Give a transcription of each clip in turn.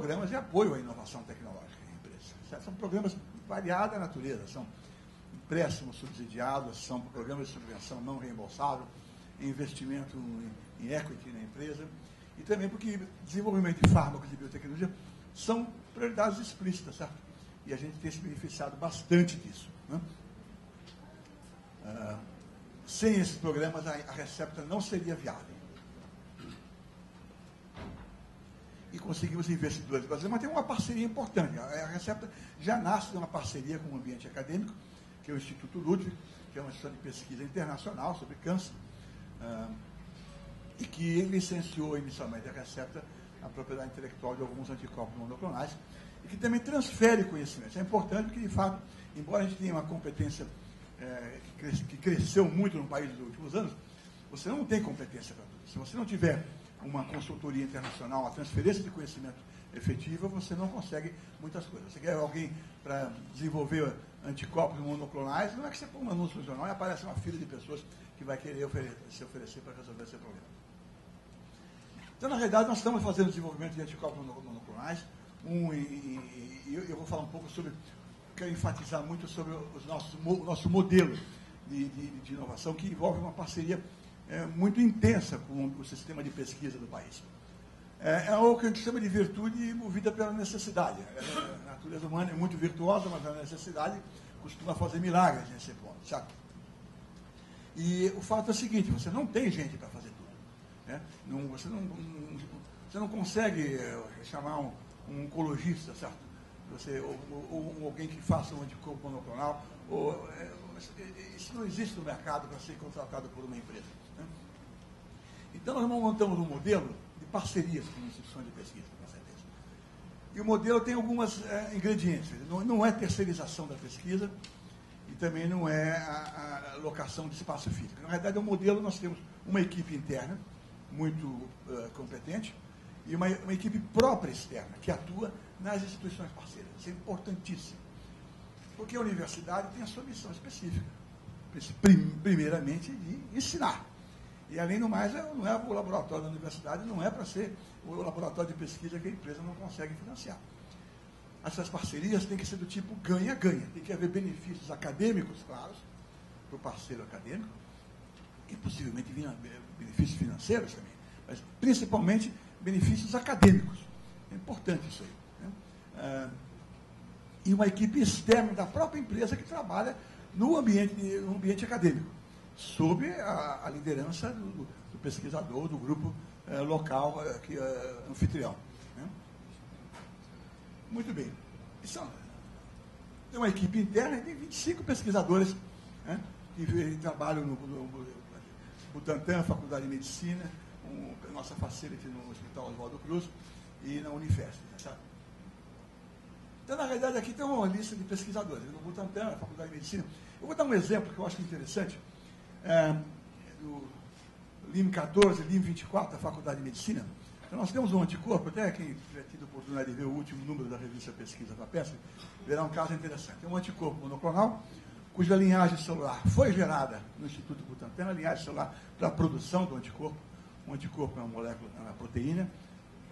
programas de apoio à inovação tecnológica em empresas. São programas de variada natureza, são empréstimos subsidiados, são programas de subvenção não reembolsável, investimento em, equity na empresa, e também porque desenvolvimento de fármacos e biotecnologia são prioridades explícitas, certo? E a gente tem se beneficiado bastante disso. Né? Ah, sem esses programas, a, a Recepta não seria viável. E conseguimos investidores brasileiros, mas tem uma parceria importante. A Recepta já nasce de uma parceria com o ambiente acadêmico, que é o Instituto Ludwig, que é uma instituição de pesquisa internacional sobre câncer, uh, e que licenciou inicialmente a Recepta a propriedade intelectual de alguns anticorpos monoclonais, e que também transfere conhecimento. É importante porque, de fato, embora a gente tenha uma competência é, que, cresceu muito no país nos últimos anos, você não tem competência para tudo. Se você não tiver uma consultoria internacional, uma transferência de conhecimento efetiva, você não consegue muitas coisas. Você quer alguém para desenvolver anticorpos monoclonais, não é que você põe um anúncio no jornal e aparece uma fila de pessoas que vai querer oferecer, se oferecer para resolver esse problema. Então, na realidade, nós estamos fazendo desenvolvimento de anticorpos monoclonais. Um, e, e, eu vou falar um pouco sobre, quero enfatizar muito sobre o nosso modelo de, de, de inovação, que envolve uma parceria é, muito intensa com o sistema de pesquisa do país. É, é o que a gente chama de virtude movida pela necessidade. É, a natureza humana é muito virtuosa, mas a necessidade costuma fazer milagres nesse ponto. Sabe? E o fato é o seguinte: você não tem gente para fazer tudo. Né? Não, você, não, você não consegue é, chamar um, um oncologista, certo? Você, ou, ou, ou, alguém que faça um anticorpo monoclonal. Ou, é, isso não existe no mercado para ser contratado por uma empresa. Então, nós montamos um modelo de parcerias com instituições de pesquisa, com certeza. E o modelo tem alguns é, ingredientes. Não, não, é terceirização da pesquisa e também não é a, a locação de espaço físico. Na verdade, é um modelo, nós temos uma equipe interna muito uh, competente e uma, uma equipe própria externa que atua nas instituições parceiras. Isso é importantíssimo. Porque a universidade tem a sua missão específica. Primeiramente, de ensinar. E, além do mais, é, não é o laboratório da universidade, não é para ser o laboratório de pesquisa que a empresa não consegue financiar. Essas parcerias têm que ser do tipo ganha-ganha. Tem que haver benefícios acadêmicos, claros, para o parceiro acadêmico, e possivelmente benefícios financeiros também, mas principalmente benefícios acadêmicos. É importante isso aí. Né? Ah, e uma equipe externa da própria empresa que trabalha no ambiente, no ambiente acadêmico sob a, a liderança do, do, pesquisador, do grupo eh, local eh, que é anfitrião. Né? Muito bem. Isso é uma equipe interna, tem 25 pesquisadores né, que trabalham no, no, no Butantan, Faculdade de Medicina, um, nossa facility no Hospital Oswaldo Cruz e na Unifesp. Tá? Então, na realidade, aqui tem uma lista de pesquisadores. No Butantan, Faculdade de Medicina. Eu vou dar um exemplo que eu acho interessante é, do LIM 14, LIM 24 da Faculdade de Medicina. Então, nós temos um anticorpo, até quem tiver tido a oportunidade de ver o último número da revista Pesquisa da Peça, verá um caso interessante. É um anticorpo monoclonal, cuja linhagem celular foi gerada no Instituto Butantan, a linhagem celular para a produção do anticorpo. Um anticorpo é uma molécula, é uma proteína,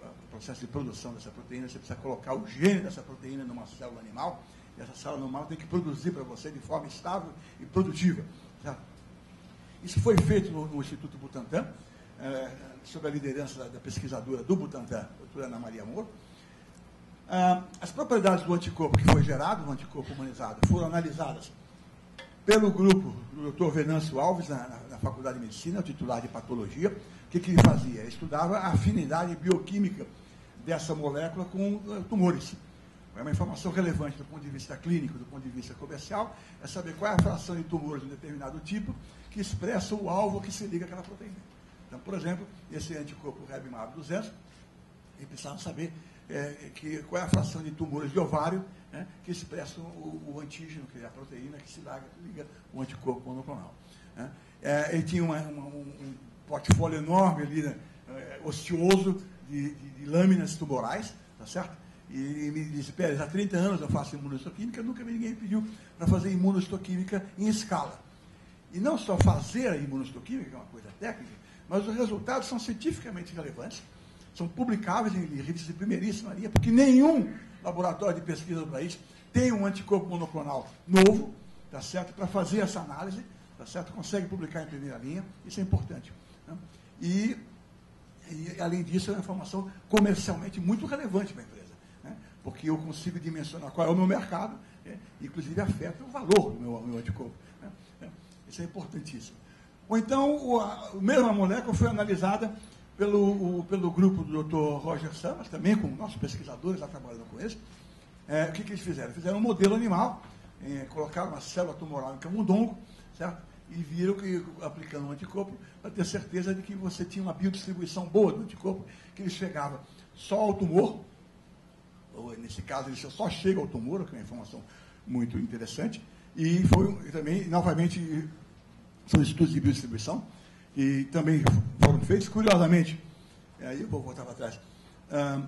o processo de produção dessa proteína, você precisa colocar o gene dessa proteína numa célula animal, e essa célula animal tem que produzir para você de forma estável e produtiva. Isso foi feito no, no Instituto Butantan, é, sob a liderança da, da, pesquisadora do Butantan, doutora Ana Maria Moro. Ah, as propriedades do anticorpo que foi gerado, no anticorpo humanizado, foram analisadas pelo grupo do Dr. Venâncio Alves, na, na, na, Faculdade de Medicina, titular de Patologia. O que, que ele fazia? Ele estudava a afinidade bioquímica dessa molécula com uh, tumores. É uma informação relevante do ponto de vista clínico, do ponto de vista comercial, é saber qual é a fração de tumores de um determinado tipo que expressa o alvo que se liga àquela proteína. Então, por exemplo, esse anticorpo RebMab 200, eles precisavam saber é, que, qual é a fração de tumores de ovário né, que expressam o, o, antígeno, que é a proteína que se liga, liga o anticorpo monoclonal. Né. É, ele tinha uma, uma, um, um, portfólio enorme ali, né, é, ocioso, de, de, de, lâminas tumorais, tá certo? E me disse, Pérez, há 30 anos eu faço imunohistoquímica, nunca ninguém pediu para fazer imunohistoquímica em escala. E não só fazer a imunohistoquímica, que é uma coisa técnica, mas os resultados são cientificamente relevantes são publicáveis em revistas de primeiríssima linha, porque nenhum laboratório de pesquisa do país tem um anticorpo monoclonal novo, tá certo? Para fazer essa análise, tá certo? Consegue publicar em primeira linha, isso é importante. Né? E, e, além disso, é uma informação comercialmente muito relevante para a empresa, né? porque eu consigo dimensionar qual é o meu mercado, né? inclusive afeta o valor do meu, meu anticorpo. Isso é importantíssimo. Ou então, o, a, mesma molécula foi analisada pelo, o, pelo grupo do Dr. Roger Samas, também com nossos pesquisadores lá trabalhando com eles. É, o que, que, eles fizeram? Fizeram um modelo animal, é, colocaram uma célula tumoral em camundongo, certo? E viram que, aplicando um anticorpo, para ter certeza de que você tinha uma biodistribuição boa do anticorpo, que ele chegava só ao tumor, ou nesse caso ele só chega ao tumor, que é uma informação muito interessante, e foi também, novamente, são estudos de biodistribuição, que também foram feitos. Curiosamente, aí eu vou voltar para trás, um,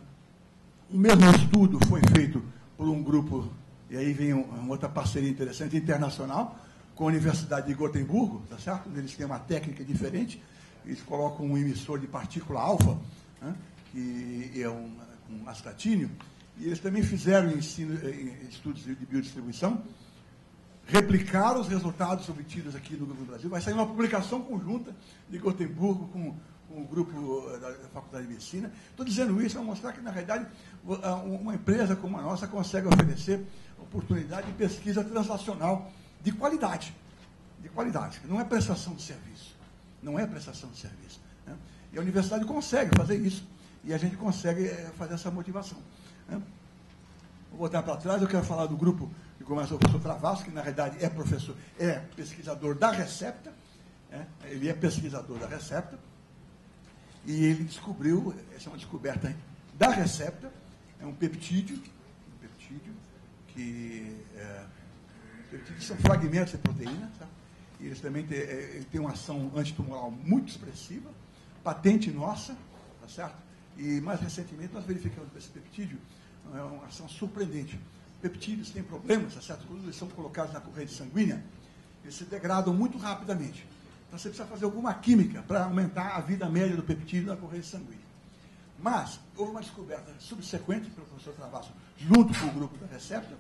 o mesmo estudo foi feito por um grupo, e aí vem uma outra parceria interessante, internacional, com a Universidade de Gotemburgo, tá certo? Eles têm uma técnica diferente, eles colocam um emissor de partícula alfa, né, que é um, um astatínio, e eles também fizeram ensino, eh, estudos de biodistribuição, replicar os resultados obtidos aqui no, no Brasil. Vai sair uma publicação conjunta de Gotemburgo com, com o grupo eh, da, da Faculdade de Medicina. Estou dizendo isso para mostrar que, na realidade, uma empresa como a nossa consegue oferecer oportunidade de pesquisa translacional de qualidade. De qualidade. Não é prestação de serviço. Não é prestação de serviço. Né? E a universidade consegue fazer isso. E a gente consegue eh, fazer essa motivação. Né? Vou voltar para trás, eu quero falar do grupo que começa o professor Travasso, que na realidade é professor, é pesquisador da Recepta, é, ele é pesquisador da Recepta, e ele descobriu, essa é uma descoberta da Recepta, é um peptídeo, um peptídeo que é, peptídeos são fragmentos de proteína, tá? e eles também têm, é, têm uma ação antitumoral muito expressiva, patente nossa, tá certo? E mais recentemente nós verificamos que esse peptídeo é uma ação surpreendente peptídeos têm problemas, tá certo? Quando eles são colocados na corrente sanguínea, eles se degradam muito rapidamente. Então você precisa fazer alguma química para aumentar a vida média do peptídeo na corrente sanguínea. Mas houve uma descoberta subsequente pelo professor Travasso, junto com o grupo da Recepta,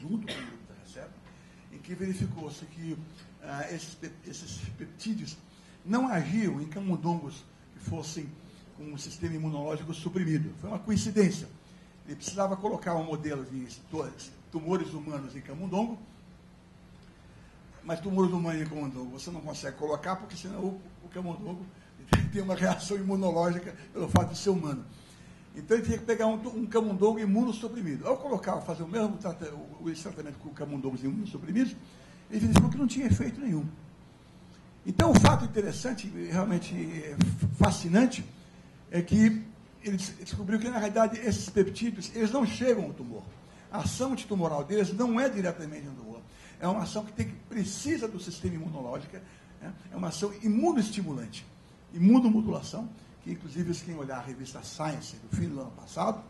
junto com o grupo da Recepta, em que verificou-se que ah, esses, esses peptídeos não agiam em camundongos que fossem com um sistema imunológico suprimido. Foi uma coincidência. Ele precisava colocar um modelo de tumores humanos em camundongo, mas tumores humanos em camundongo você não consegue colocar, porque senão o, o camundongo tem uma reação imunológica pelo fato de ser humano. Então ele tinha que pegar um, um camundongo imunossuprimido. Ao colocar, fazer o mesmo o, tratamento com camundongos imunossuprimidos, ele verificou que não tinha efeito nenhum. Então o fato interessante, realmente fascinante, é que ele descobriu que, na realidade, esses peptídeos, eles não chegam ao tumor. A ação antitumoral deles não é diretamente no tumor. É uma ação que, tem, que precisa do sistema imunológico, né? é uma ação imunoestimulante, imunomodulação, que, inclusive, quem olhar a revista Science do fim do ano passado,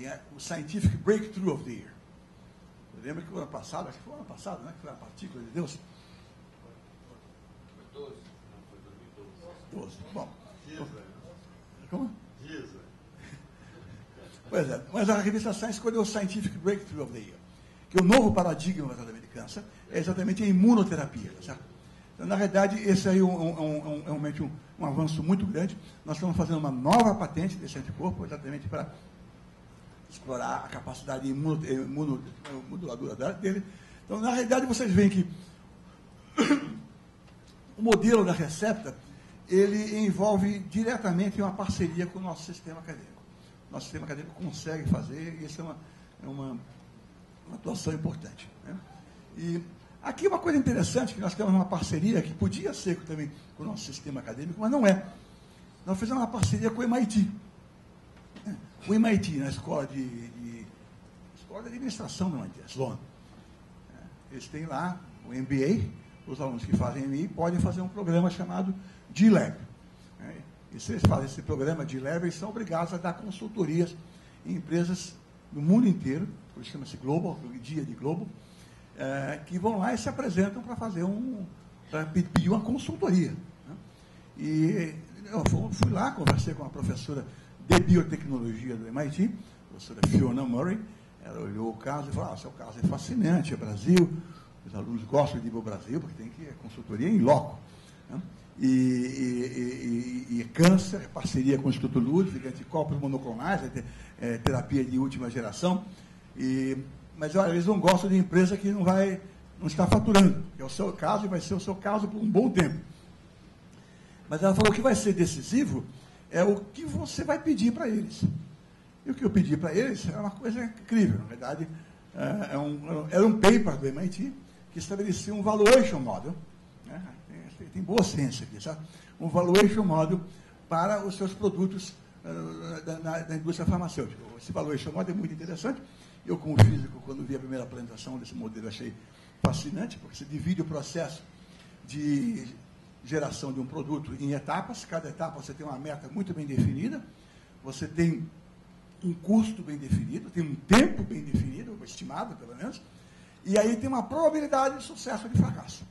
é o Scientific Breakthrough of the Year. Eu lembro que o ano passado, acho que foi o ano passado, né? Que foi a partícula de Deus. Foi 12? Não, foi 2012. 12. Bom. Como? Pois é, mas a revista Science escolheu o Scientific Breakthrough of the Year, que é o novo paradigma de câncer é exatamente a imunoterapia, certo? Então, na realidade, esse aí é, um, um, um, realmente um, um, avanço muito grande. Nós estamos fazendo uma nova patente desse anticorpo, exatamente para explorar a capacidade imunomoduladora dele. Então, na realidade, vocês veem que o modelo da recepta ele envolve diretamente uma parceria com o nosso sistema acadêmico. Nosso sistema acadêmico consegue fazer, e isso é uma, é uma, uma atuação importante. Né? E aqui uma coisa interessante, que nós temos uma parceria que podia ser também com o nosso sistema acadêmico, mas não é. Nós fizemos uma parceria com o MIT. Né? O MIT, na escola de, de escola de administração do MIT, Sloan. Eles têm lá o MBA, os alunos que fazem MBA podem fazer um programa chamado G-Lab. Né? E se eles fazem esse programa de lab, eles são obrigados a dar consultorias em empresas no mundo inteiro, por isso chama-se Global, dia de Globo, é, que vão lá e se apresentam para fazer um, para pedir uma consultoria. Né? E eu fui lá, conversei com a professora de biotecnologia do MIT, a professora Fiona Murray, ela olhou o caso e falou, ah, seu caso é fascinante, é Brasil, os alunos gostam de ir para o Brasil, porque tem que consultoria em loco. Né? E, e, e, e, câncer, parceria com o Instituto Ludwig, anticorpos monoclonais, é, terapia de última geração. E, mas eles não gostam de empresa que não vai, não está faturando. É o seu caso e vai ser o seu caso por um bom tempo. Mas ela falou que vai ser decisivo é o que você vai pedir para eles. E o que eu pedi para eles é uma coisa incrível. Na verdade, é, é um, era um paper do MIT que estabelecia um valuation model. Tem, boa ciência aqui, sabe? Um valuation model para os seus produtos uh, da, na, da, indústria farmacêutica. Esse valuation model é muito interessante. Eu, como físico, quando vi a primeira apresentação desse modelo, achei fascinante, porque você divide o processo de geração de um produto em etapas. Cada etapa você tem uma meta muito bem definida. Você tem um custo bem definido, tem um tempo bem definido, estimado pelo menos, e aí tem uma probabilidade de sucesso ou de fracasso.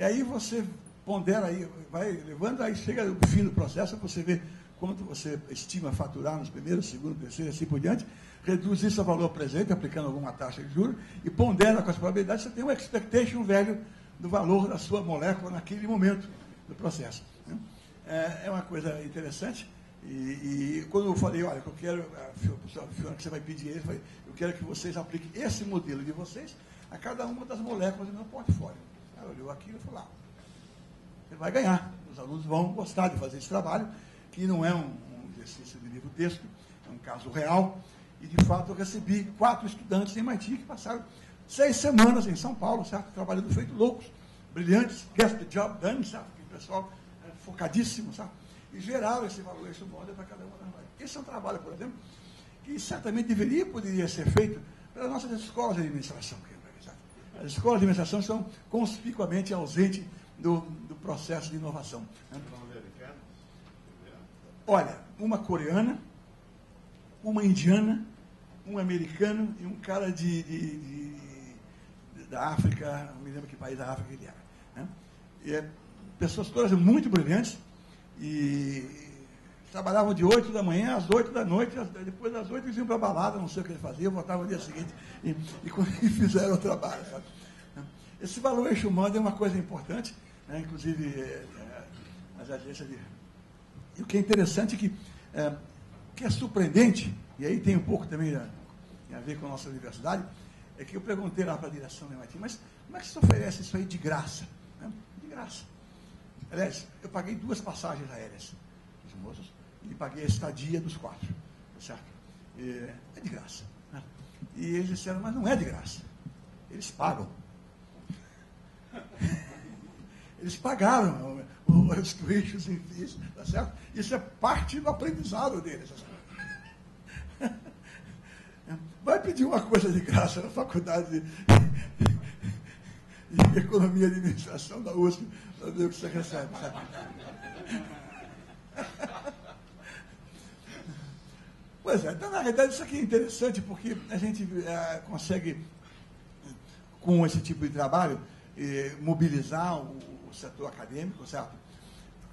E aí você pondera aí, vai levando, aí chega no fim do processo, você vê quanto você estima faturar nos primeiros, segundo, terceiro, assim por diante, reduz isso a valor presente, aplicando alguma taxa de juros, e pondera com as probabilidades, você tem um expectation velho do valor da sua molécula naquele momento do processo. É, é uma coisa interessante. E, e, quando eu falei, olha, eu quero, a Fiona, que você vai pedir ele, eu quero que vocês apliquem esse modelo de vocês a cada uma das moléculas do meu portfólio. Ela olhou aquilo e falou, ah, você vai ganhar. Os alunos vão gostar de fazer esse trabalho, que não é um, um exercício de livro-texto, é um caso real. E, de fato, eu recebi quatro estudantes em MIT que passaram seis semanas em São Paulo, certo? Trabalhando feito loucos, brilhantes, the job done, certo? O pessoal é, focadíssimo, certo? e geraram esse valuation model para cada uma das áreas. Esse é um trabalho, por exemplo, que certamente deveria poderia ser feito pelas nossas escolas de administração. As escolas de administração são conspicuamente ausentes do, do processo de inovação. Olha, uma coreana, uma indiana, um americano e um cara de, de, de, de da África, não me lembro que país da África ele era. Né? E é, pessoas todas muito brilhantes, e trabalhavam de 8 da manhã às 8 da noite, depois das 8 eles iam para a balada, não sei o que eles faziam, voltavam no dia seguinte e, e, e fizeram o trabalho. Sabe? Esse valuation model é uma coisa importante, né? inclusive é, é, as agências de. E o que é interessante é que, é, que é surpreendente, e aí tem um pouco também a, a ver com a nossa universidade, é que eu perguntei lá para a direção do MIT, mas como é que se oferece isso aí de graça? Né? De graça. Aliás, eu paguei duas passagens aéreas os moços e paguei a estadia dos quatro, tá certo? E, é de graça. Né? E eles disseram, mas não é de graça. Eles pagam. Eles pagaram os tuitions e fees, tá certo? Isso é parte do aprendizado deles. Tá Vai pedir uma coisa de graça na faculdade de, de Economia e Administração da USP para ver o que você recebe. Sabe? Pois é, então na realidade isso aqui é interessante porque a gente é, consegue, com esse tipo de trabalho, é, mobilizar o, o, setor acadêmico, certo?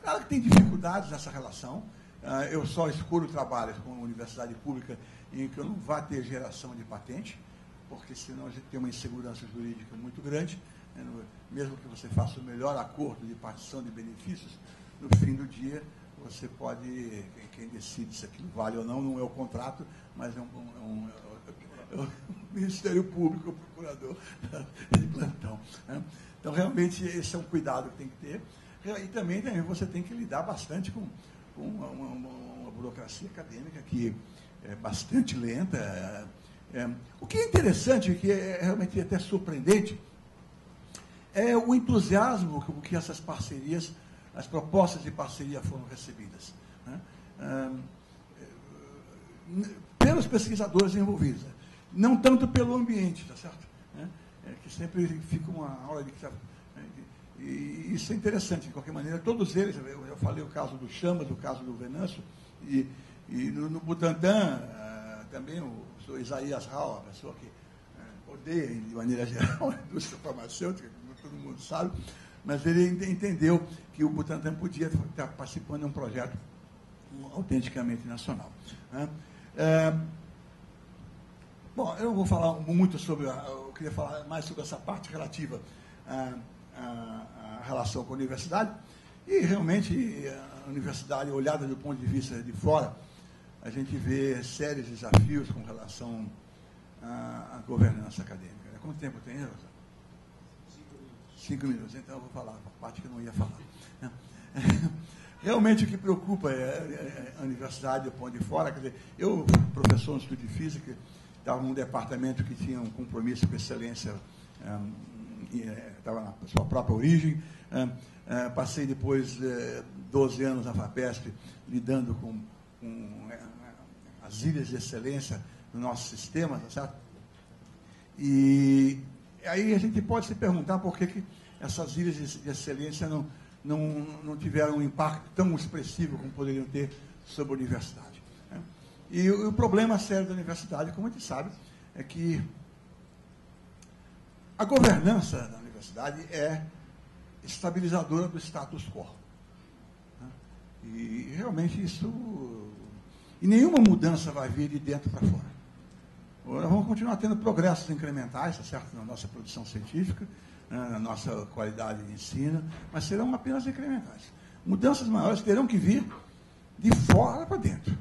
Claro que tem dificuldades nessa relação. É, eu só escolho trabalhos com universidade pública em que eu não vá ter geração de patente, porque senão a gente tem uma insegurança jurídica muito grande. Né? mesmo que você faça o melhor acordo de partição de benefícios, no fim do dia você pode, quem decide se aquilo vale ou não, não é o contrato, mas é um, é um, é o Ministério Público, o procurador de plantão. Né? Então, realmente, esse é um cuidado que tem que ter. E também, também você tem que lidar bastante com, com uma, uma, uma, burocracia acadêmica que é bastante lenta. É, é, o que é interessante, que é realmente até surpreendente, é o entusiasmo com que essas parcerias, as propostas de parceria foram recebidas. Né? pelos pesquisadores envolvidos. Né? Não tanto pelo ambiente, tá certo? Né? É, que sempre fica uma aula de. Né? E isso é interessante, de qualquer maneira. Todos eles, eu, falei o caso do Chamas, o caso do Venâncio, e, e no, no uh, também o, o Isaías Rau, a pessoa que uh, odeia, de maneira geral, a indústria farmacêutica, todo mundo sabe, mas ele entendeu que o Butantan podia estar participando de um projeto autenticamente nacional. Né? É, bom, eu vou falar muito sobre, eu queria falar mais sobre essa parte relativa à, à, à relação com a universidade, e realmente a universidade, olhada do ponto de vista de fora, a gente vê sérios desafios com relação à, à governança acadêmica. Quanto tempo tem, Rosa? Cinco minutos. Então eu vou falar a parte que eu não ia falar. Realmente o que preocupa é, é, é a universidade do ponto de fora. Quer dizer, eu, professor no estudo de física, estava num departamento que tinha um compromisso com excelência, estava é, na sua própria origem. Passei depois 12 anos na FAPESP lidando com, com as ilhas de excelência no nosso sistema, tá certo? E aí a gente pode se perguntar por que, que essas ilhas de excelência não, não, não tiveram um impacto tão expressivo como poderiam ter sobre a universidade. Né? E o, o, problema sério da universidade, como a gente sabe, é que a governança da universidade é estabilizadora do status quo. Né? E realmente isso. E nenhuma mudança vai vir de dentro para fora. Nós vamos continuar tendo progressos incrementais, tá certo? Na nossa produção científica, na nossa qualidade de ensino, mas serão apenas incrementais. Mudanças maiores terão que vir de fora para dentro.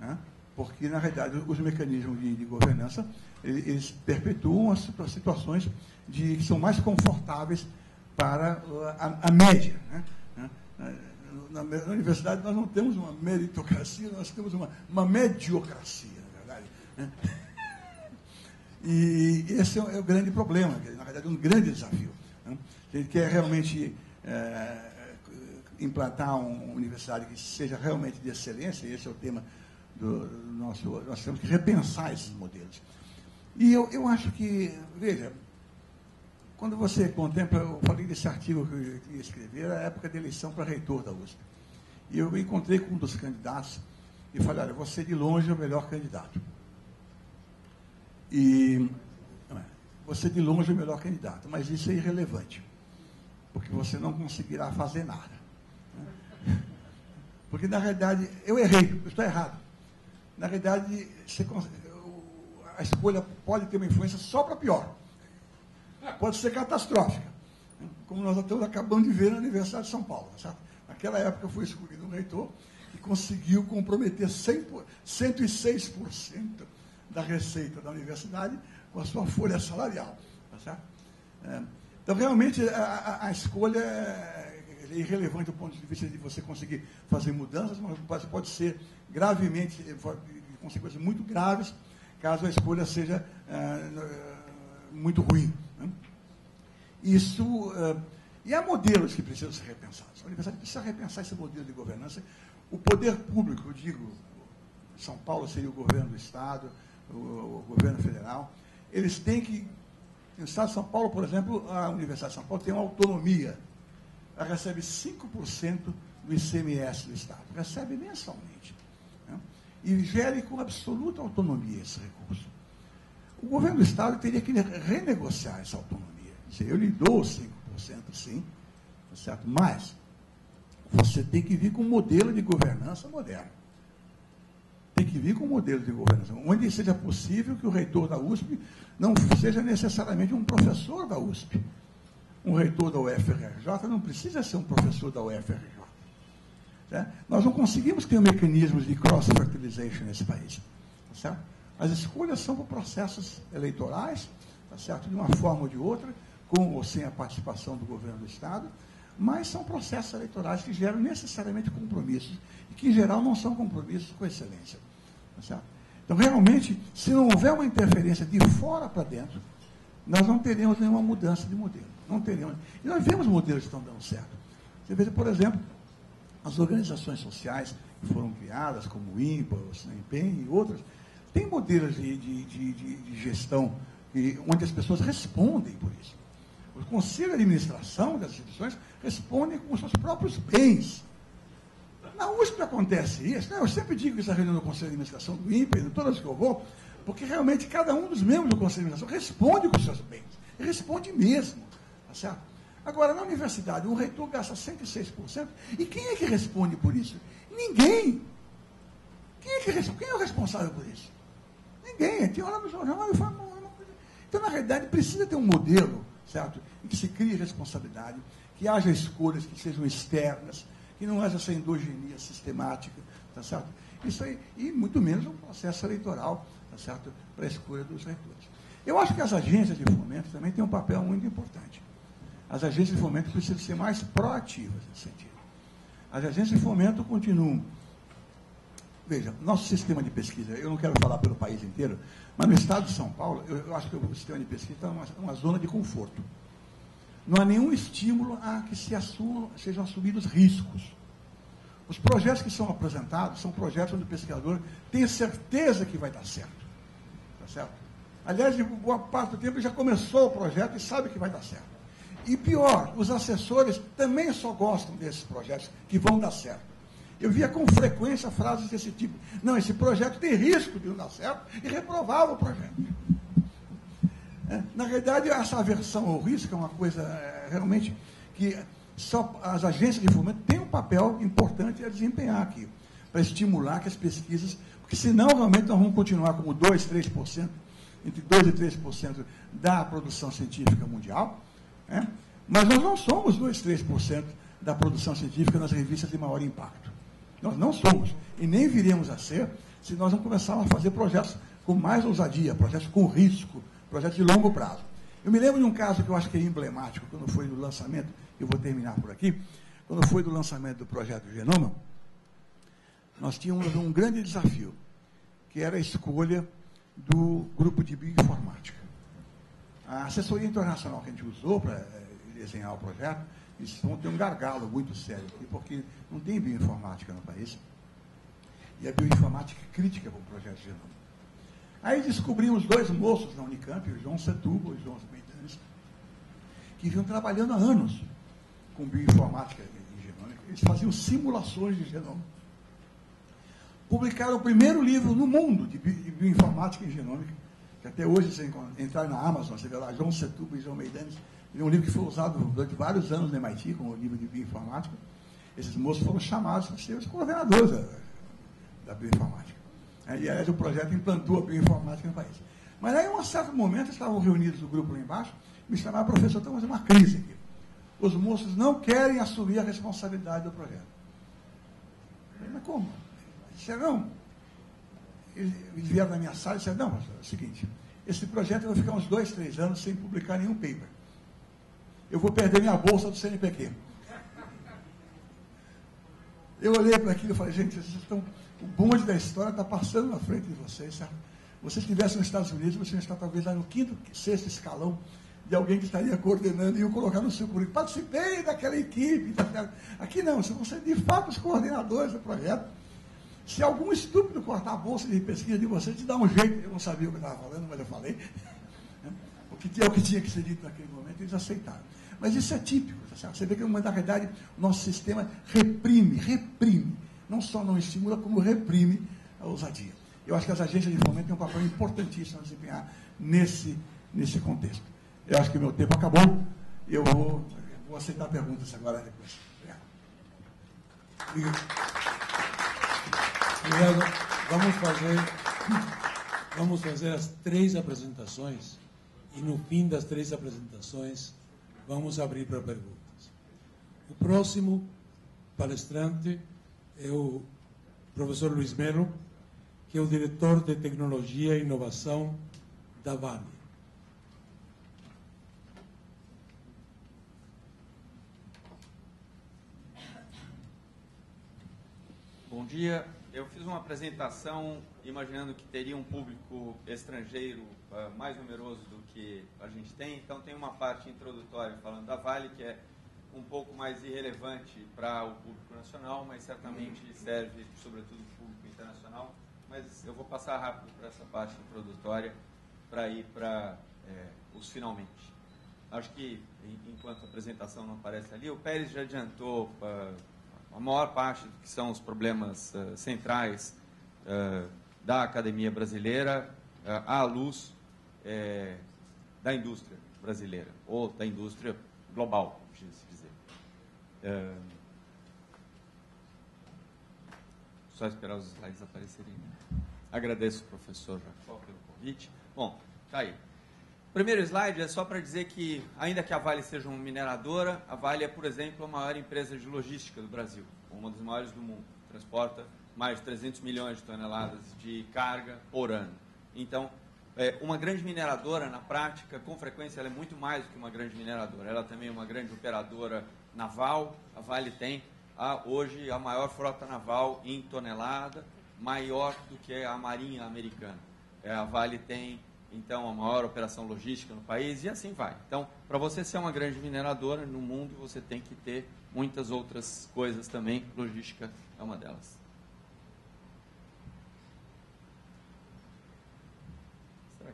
Né? Porque, na realidade, os mecanismos de, de governança, eles, perpetuam as situações de, que são mais confortáveis para a, a média. Né? Na, na, na, universidade, nós não temos uma meritocracia, nós temos uma, uma mediocracia, na verdade. Né? E esse é o, é o grande problema, verdade, é um grande desafio. Né? A gente quer realmente é, implantar uma universidade que seja realmente de excelência, e esse é o tema do, do nosso. Nós temos que repensar esses modelos. E eu, eu acho que, veja, quando você contempla, eu falei desse artigo que eu queria escrever, a época da eleição para reitor da USP. E eu encontrei com um dos candidatos e falei, olha, você de longe é o melhor candidato. E você de longe é o melhor candidato, mas isso é irrelevante, porque você não conseguirá fazer nada. Porque na realidade, eu errei, eu estou errado. Na realidade, você, a escolha pode ter uma influência só para pior. Pode ser catastrófica. Como nós estamos acabando de ver na Universidade de São Paulo. Certo? Naquela época foi escolhido um reitor que conseguiu comprometer 100, 106% da receita da universidade com a sua folha salarial. Tá certo? É, então, realmente, a, a, escolha é irrelevante do ponto de vista de você conseguir fazer mudanças, mas pode ser gravemente, consequências muito graves, caso a escolha seja é, muito ruim. Né? Isso. É, e há modelos que precisam ser repensados. A universidade precisa repensar esse modelo de governança. O poder público, eu digo, São Paulo seria o governo do Estado, o, governo federal, eles têm que. No Estado de São Paulo, por exemplo, a Universidade de São Paulo tem uma autonomia. Ela recebe 5% do ICMS do Estado. Recebe mensalmente. Né? E gere com absoluta autonomia esse recurso. O governo do Estado teria que renegociar essa autonomia. Eu lhe dou 5%, sim, tá certo? mas você tem que vir com um modelo de governança moderno tem que vir com um modelo de governação, onde seja possível que o reitor da USP não seja necessariamente um professor da USP. Um reitor da UFRJ não precisa ser um professor da UFRJ. Né? Nós não conseguimos ter mecanismos de cross-fertilization nesse país. Tá certo? As escolhas são por processos eleitorais, tá certo? de uma forma ou de outra, com ou sem a participação do governo do Estado, mas são processos eleitorais que geram necessariamente compromissos, e que, em geral, não são compromissos com excelência. Tá então, realmente, se não houver uma interferência de fora para dentro, nós não teremos nenhuma mudança de modelo. Não teremos. E nós vemos modelos que estão dando certo. Você vê, por exemplo, as organizações sociais que foram criadas, como o INPA, o SNEMPEN e outras, têm modelos de, de, de, de gestão que, onde as pessoas respondem por isso. O conselho de administração das instituições respondem com os seus próprios bens. Na USP acontece isso. Né? Eu sempre digo isso na reunião do Conselho de Administração do INPE, de todas que eu vou, porque realmente cada um dos membros do Conselho de Administração responde com seus bens. Responde mesmo. Tá certo? Agora, na universidade, o reitor gasta 106%, e quem é que responde por isso? Ninguém. Quem é, que, quem é o responsável por isso? Ninguém. Tem hora no jornal e fala uma coisa. Então, na realidade, precisa ter um modelo, certo? Em que se crie responsabilidade, que haja escolhas que sejam externas, que não haja essa endogenia sistemática, tá certo? Isso aí, e muito menos um processo eleitoral, tá certo? Para a escolha dos reitores. Eu acho que as agências de fomento também têm um papel muito importante. As agências de fomento precisam ser mais proativas nesse sentido. As agências de fomento continuam. Veja, nosso sistema de pesquisa, eu não quero falar pelo país inteiro, mas no estado de São Paulo, eu, eu acho que o sistema de pesquisa está uma, uma zona de conforto. Não há nenhum estímulo a que se assumam, sejam assumidos riscos. Os projetos que são apresentados são projetos onde o pesquisador tem certeza que vai dar certo. Tá certo? Aliás, de boa parte do tempo já começou o projeto e sabe que vai dar certo. E pior, os assessores também só gostam desses projetos que vão dar certo. Eu via com frequência frases desse tipo. Não, esse projeto tem risco de não dar certo e reprovava o projeto. É, na realidade, essa aversão ao risco é uma coisa é, realmente que só as agências de fomento têm um papel importante a desempenhar aqui, para estimular que as pesquisas, porque senão realmente nós vamos continuar como 2, 3%, entre 2 e 3% da produção científica mundial, né? mas nós não somos 2, 3% da produção científica nas revistas de maior impacto. Nós não somos, e nem viremos a ser, se nós não começarmos a fazer projetos com mais ousadia, projetos com risco, projetos de longo prazo. Eu me lembro de um caso que eu acho que é emblemático, quando foi no lançamento, eu vou terminar por aqui, quando foi do lançamento do projeto Genoma, nós tínhamos um grande desafio, que era a escolha do grupo de bioinformática. A assessoria internacional que a gente usou para eh, desenhar o projeto, eles vão ter um gargalo muito sério porque não tem bioinformática no país. E a bioinformática é crítica para o projeto Genoma. Aí descobrimos dois moços na Unicamp, o João Setúbal e o João Beitanes, que vinham trabalhando há anos com bioinformática e genômica. Eles faziam simulações de genoma. Publicaram o primeiro livro no mundo de bioinformática e genômica, que até hoje, se entrar na Amazon, você vê lá João Setúbal e João Meidanes, é um livro que foi usado durante vários anos no MIT, como livro de bioinformática. Esses moços foram chamados para ser os coordenadores da, da bioinformática. É, e aí o projeto implantou a bioinformática no país. Mas aí, em um certo momento, estavam reunidos o grupo lá embaixo, me chamaram, professor, estamos em uma crise aqui. Os moços não querem assumir a responsabilidade do projeto. falei, mas como? Disseram, não. Eles vieram na minha sala e disseram, não, mas é o seguinte, esse projeto vai ficar uns dois, três anos sem publicar nenhum paper. Eu vou perder minha bolsa do CNPq. Eu olhei para aquilo e falei, gente, vocês estão o bonde da história está passando na frente de vocês, certo? Vocês estivessem nos Estados Unidos, vocês estão talvez lá no quinto, sexto escalão de alguém que estaria coordenando e eu colocar no seu currículo. Participei daquela equipe. Daquela... Aqui não, se você de fato os coordenadores do projeto. Se algum estúpido cortar a bolsa de pesquisa de vocês, te dá um jeito. Eu não sabia o que eu estava falando, mas eu falei. O que é o que tinha que ser dito naquele momento, eles aceitaram. Mas isso é típico. Tá você vê que, na realidade, o nosso sistema reprime, reprime não só não estimula, como reprime a ousadia. Eu acho que as agências de fomento têm um papel importantíssimo a desempenhar nesse, nesse contexto. Eu acho que o meu tempo acabou. Eu vou, vou aceitar perguntas agora depois. Obrigado. Obrigado. Vamos fazer, vamos fazer as três apresentações e no fim das três apresentações vamos abrir para perguntas. O próximo palestrante é o professor Luiz Melo, que é o diretor de tecnologia e inovação da Vale. Bom dia. Eu fiz uma apresentação imaginando que teria um público estrangeiro uh, mais numeroso do que a gente tem. Então, tem uma parte introdutória falando da Vale, que é um pouco mais irrelevante para o público nacional, mas certamente serve sobretudo para o público internacional. Mas eu vou passar rápido para essa parte introdutória para ir para é, os finalmente. Acho que, enquanto a apresentação não aparece ali, o Pérez já adiantou uh, a maior parte do que são os problemas uh, centrais uh, da academia brasileira à luz da indústria brasileira, ou da indústria global. É... Só esperar os slides aparecerem. Né? Agradeço ao professor Jacó pelo convite. Bom, tá aí. Primeiro slide é só para dizer que, ainda que a Vale seja uma mineradora, a Vale é, por exemplo, a maior empresa de logística do Brasil, uma das maiores do mundo. Transporta mais de 300 milhões de toneladas de carga por ano. Então, é, uma grande mineradora, na prática, com frequência, ela é muito mais do que uma grande mineradora. Ela também é uma grande operadora naval. A Vale tem a, hoje a maior frota naval em tonelada, maior do que a Marinha Americana. É, a Vale tem, então, a maior operação logística no país e assim vai. Então, para você ser uma grande mineradora no mundo, você tem que ter muitas outras coisas também. Logística é uma delas.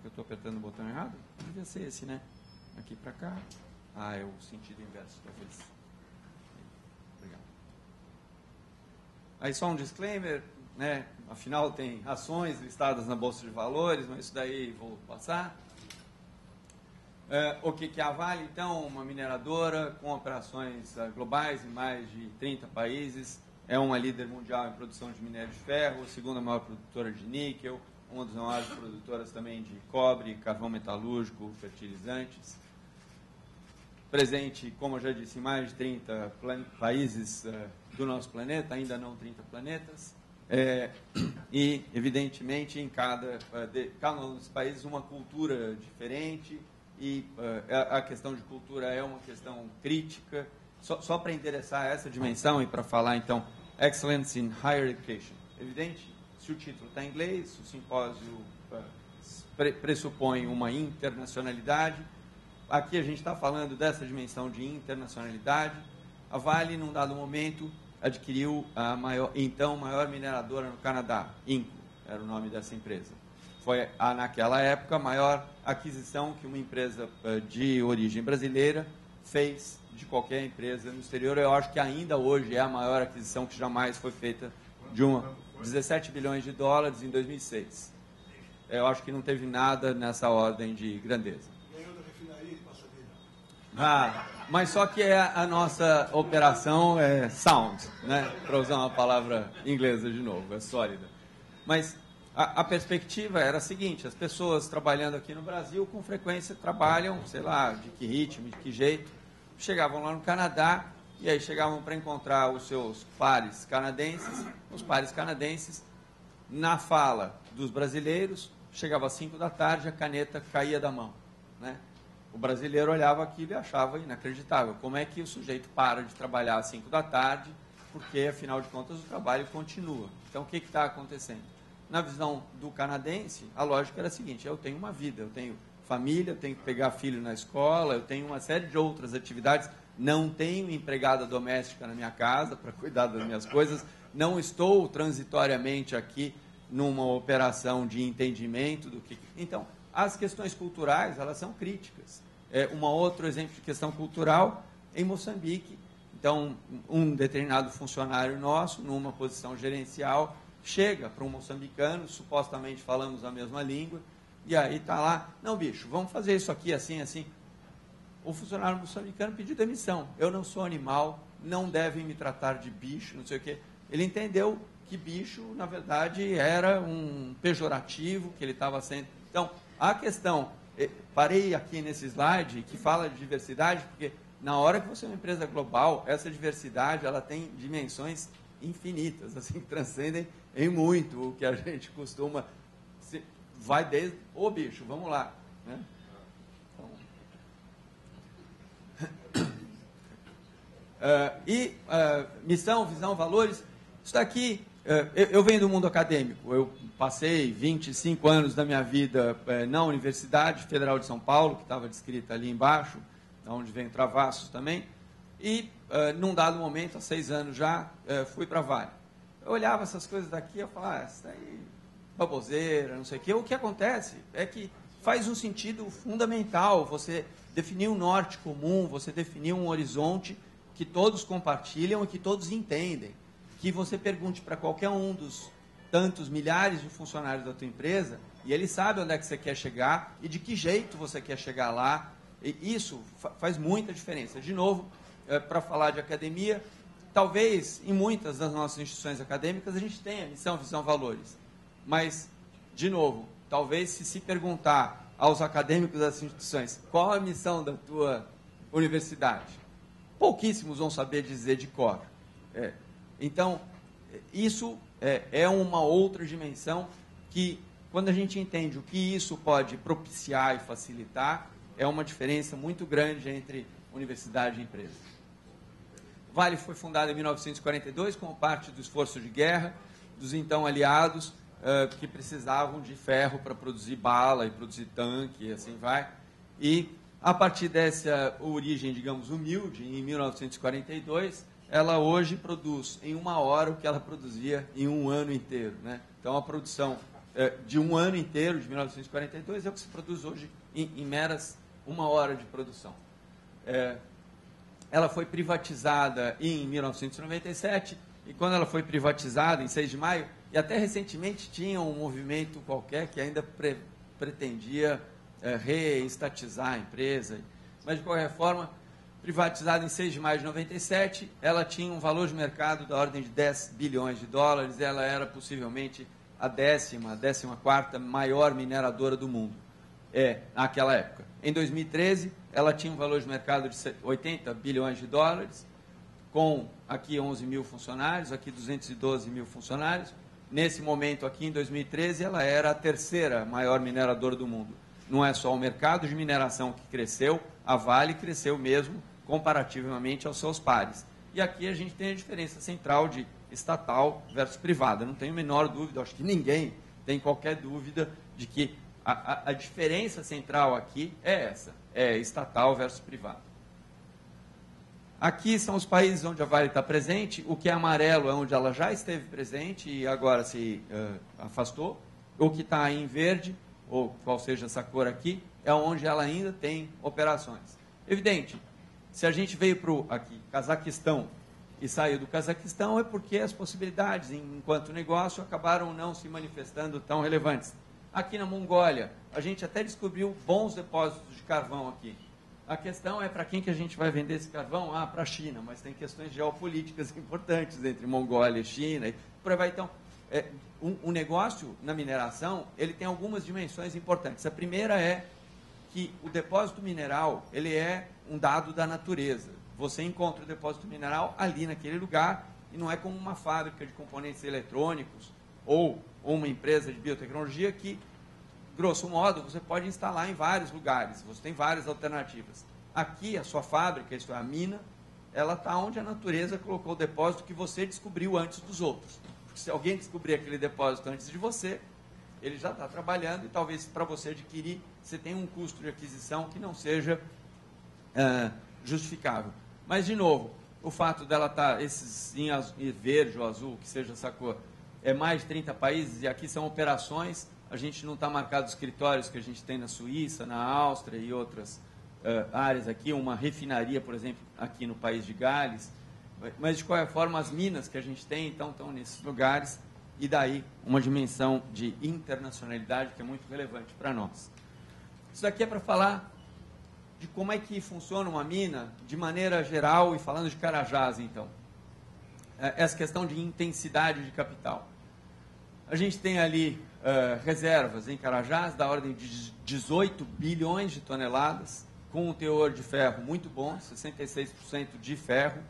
que eu estou apertando o botão errado? Devia ser esse, né? Aqui para cá. Ah, é o sentido inverso, talvez. Obrigado. Aí só um disclaimer, né? Afinal tem ações listadas na Bolsa de Valores, mas isso daí vou passar. É, o que, que é a Vale, então? Uma mineradora com operações uh, globais em mais de 30 países. É uma líder mundial em produção de minério de ferro, segunda maior produtora de níquel, uma das maiores produtoras também de cobre, carvão metalúrgico, fertilizantes. Presente, como eu já disse, em mais de 30 países uh, do nosso planeta, ainda não 30 planetas. É, e, evidentemente, em cada, uh, de, cada um dos países, uma cultura diferente. E uh, a questão de cultura é uma questão crítica. Só, só para interessar essa dimensão e para falar, então, Excellence in Higher Education. Evidente? se o título está em inglês, o simpósio uh, pressupõe uma internacionalidade. Aqui a gente está falando dessa dimensão de internacionalidade. A Vale, num dado momento, adquiriu a maior, então maior mineradora no Canadá, Inco, era o nome dessa empresa. Foi, a, naquela época, a maior aquisição que uma empresa uh, de origem brasileira fez de qualquer empresa no exterior. Eu acho que ainda hoje é a maior aquisição que jamais foi feita de uma 17 bilhões de dólares em 2006. Eu acho que não teve nada nessa ordem de grandeza. Ganhou da refinaria de Pasadena. Ah, mas só que é a nossa operação é sound, né? Para usar uma palavra inglesa de novo, é sólida. Mas a, a, perspectiva era a seguinte: as pessoas trabalhando aqui no Brasil com frequência trabalham, sei lá, de que ritmo, de que jeito, chegavam lá no Canadá e aí chegavam para encontrar os seus pares canadenses, os pares canadenses, na fala dos brasileiros, chegava às 5 da tarde, a caneta caía da mão. Né? O brasileiro olhava aquilo e achava inacreditável. Como é que o sujeito para de trabalhar às 5 da tarde, porque, afinal de contas, o trabalho continua. Então, o que está acontecendo? Na visão do canadense, a lógica era a seguinte: eu tenho uma vida, eu tenho família, eu tenho que pegar filho na escola, eu tenho uma série de outras atividades não tenho empregada doméstica na minha casa para cuidar das minhas coisas, não estou transitoriamente aqui numa operação de entendimento do que. Então, as questões culturais, elas são críticas. É, um outro exemplo de questão cultural, em Moçambique, então, um determinado funcionário nosso, numa posição gerencial, chega para um moçambicano, supostamente falamos a mesma língua, e aí está lá, não, bicho, vamos fazer isso aqui assim, assim o funcionário moçambicano pediu demissão. Eu não sou animal, não devem me tratar de bicho, não sei o quê. Ele entendeu que bicho, na verdade, era um pejorativo que ele estava sendo. Então, a questão, parei aqui nesse slide que fala de diversidade, porque na hora que você é uma empresa global, essa diversidade ela tem dimensões infinitas, assim, que transcendem em muito o que a gente costuma. Vai desde, ô bicho, vamos lá. Né? Uh, e uh, missão, visão, valores. Isso daqui, eu, eu, venho do mundo acadêmico. Eu passei 25 anos da minha vida na Universidade Federal de São Paulo, que estava descrita ali embaixo, onde vem Travassos também. E, num dado momento, há seis anos já, fui para Vale. Eu olhava essas coisas daqui e falava, ah, isso daí, baboseira, não sei o quê. O que acontece é que faz um sentido fundamental você definir um norte comum, você definir um horizonte que todos compartilham e que todos entendem. Que você pergunte para qualquer um dos tantos milhares de funcionários da tua empresa e ele sabe onde é que você quer chegar e de que jeito você quer chegar lá. E isso faz muita diferença. De novo, é, para falar de academia. Talvez em muitas das nossas instituições acadêmicas a gente tenha missão, visão, valores. Mas, de novo, talvez se se perguntar aos acadêmicos das instituições qual a missão da tua universidade, pouquíssimos vão saber dizer de cor. É. Então, isso é, é uma outra dimensão que, quando a gente entende o que isso pode propiciar e facilitar, é uma diferença muito grande entre universidade e empresa. Vale foi fundado em 1942 como parte do esforço de guerra dos então aliados uh, que precisavam de ferro para produzir bala e produzir tanque e assim vai. E a partir dessa origem, digamos, humilde, em 1942, ela hoje produz em uma hora o que ela produzia em um ano inteiro. Né? Então, a produção é, de um ano inteiro, de 1942, é o que se produz hoje em, em meras uma hora de produção. É, ela foi privatizada em 1997, e quando ela foi privatizada, em 6 de maio, e até recentemente tinha um movimento qualquer que ainda pre pretendia é, reestatizar a empresa, mas de qualquer forma, privatizada em 6 de maio de 97, ela tinha um valor de mercado da ordem de 10 bilhões de dólares, ela era possivelmente a décima, a décima quarta maior mineradora do mundo, é, naquela época. Em 2013, ela tinha um valor de mercado de 80 bilhões de dólares, com aqui 11 mil funcionários, aqui 212 mil funcionários. Nesse momento aqui, em 2013, ela era a terceira maior mineradora do mundo. Não é só o mercado de mineração que cresceu, a Vale cresceu mesmo comparativamente aos seus pares. E aqui a gente tem a diferença central de estatal versus privada. Não tenho a menor dúvida, acho que ninguém tem qualquer dúvida de que a, a, a diferença central aqui é essa, é estatal versus privado. Aqui são os países onde a Vale está presente, o que é amarelo é onde ela já esteve presente e agora se uh, afastou, o que está em verde, ou qual seja essa cor aqui, é onde ela ainda tem operações. Evidente, se a gente veio para o aqui, Cazaquistão e saiu do Cazaquistão é porque as possibilidades enquanto negócio acabaram não se manifestando tão relevantes. Aqui na Mongólia, a gente até descobriu bons depósitos de carvão aqui. A questão é para quem que a gente vai vender esse carvão? Ah, para a China, mas tem questões geopolíticas importantes entre Mongólia e China. E vai. Então, é, um, um negócio na mineração, ele tem algumas dimensões importantes. A primeira é que o depósito mineral, ele é um dado da natureza. Você encontra o depósito mineral ali naquele lugar e não é como uma fábrica de componentes eletrônicos ou uma empresa de biotecnologia que, grosso modo, você pode instalar em vários lugares, você tem várias alternativas. Aqui, a sua fábrica, isso é a mina, ela está onde a natureza colocou o depósito que você descobriu antes dos outros. Porque se alguém descobrir aquele depósito antes de você, ele já está trabalhando e talvez para você adquirir, você tenha um custo de aquisição que não seja uh, justificável. Mas, de novo, o fato dela estar, tá, esses em, azul, em verde ou azul, que seja essa cor, é mais de 30 países e aqui são operações. A gente não está marcado os escritórios que a gente tem na Suíça, na Áustria e outras uh, áreas aqui, uma refinaria, por exemplo, aqui no país de Gales. Mas, de qualquer forma, as minas que a gente tem, então, estão nesses lugares e daí uma dimensão de internacionalidade que é muito relevante para nós. Isso daqui é para falar de como é que funciona uma mina de maneira geral e falando de Carajás, então. É, essa questão de intensidade de capital. A gente tem ali uh, reservas em Carajás da ordem de 18 bilhões de toneladas, com um teor de ferro muito bom, 66% de ferro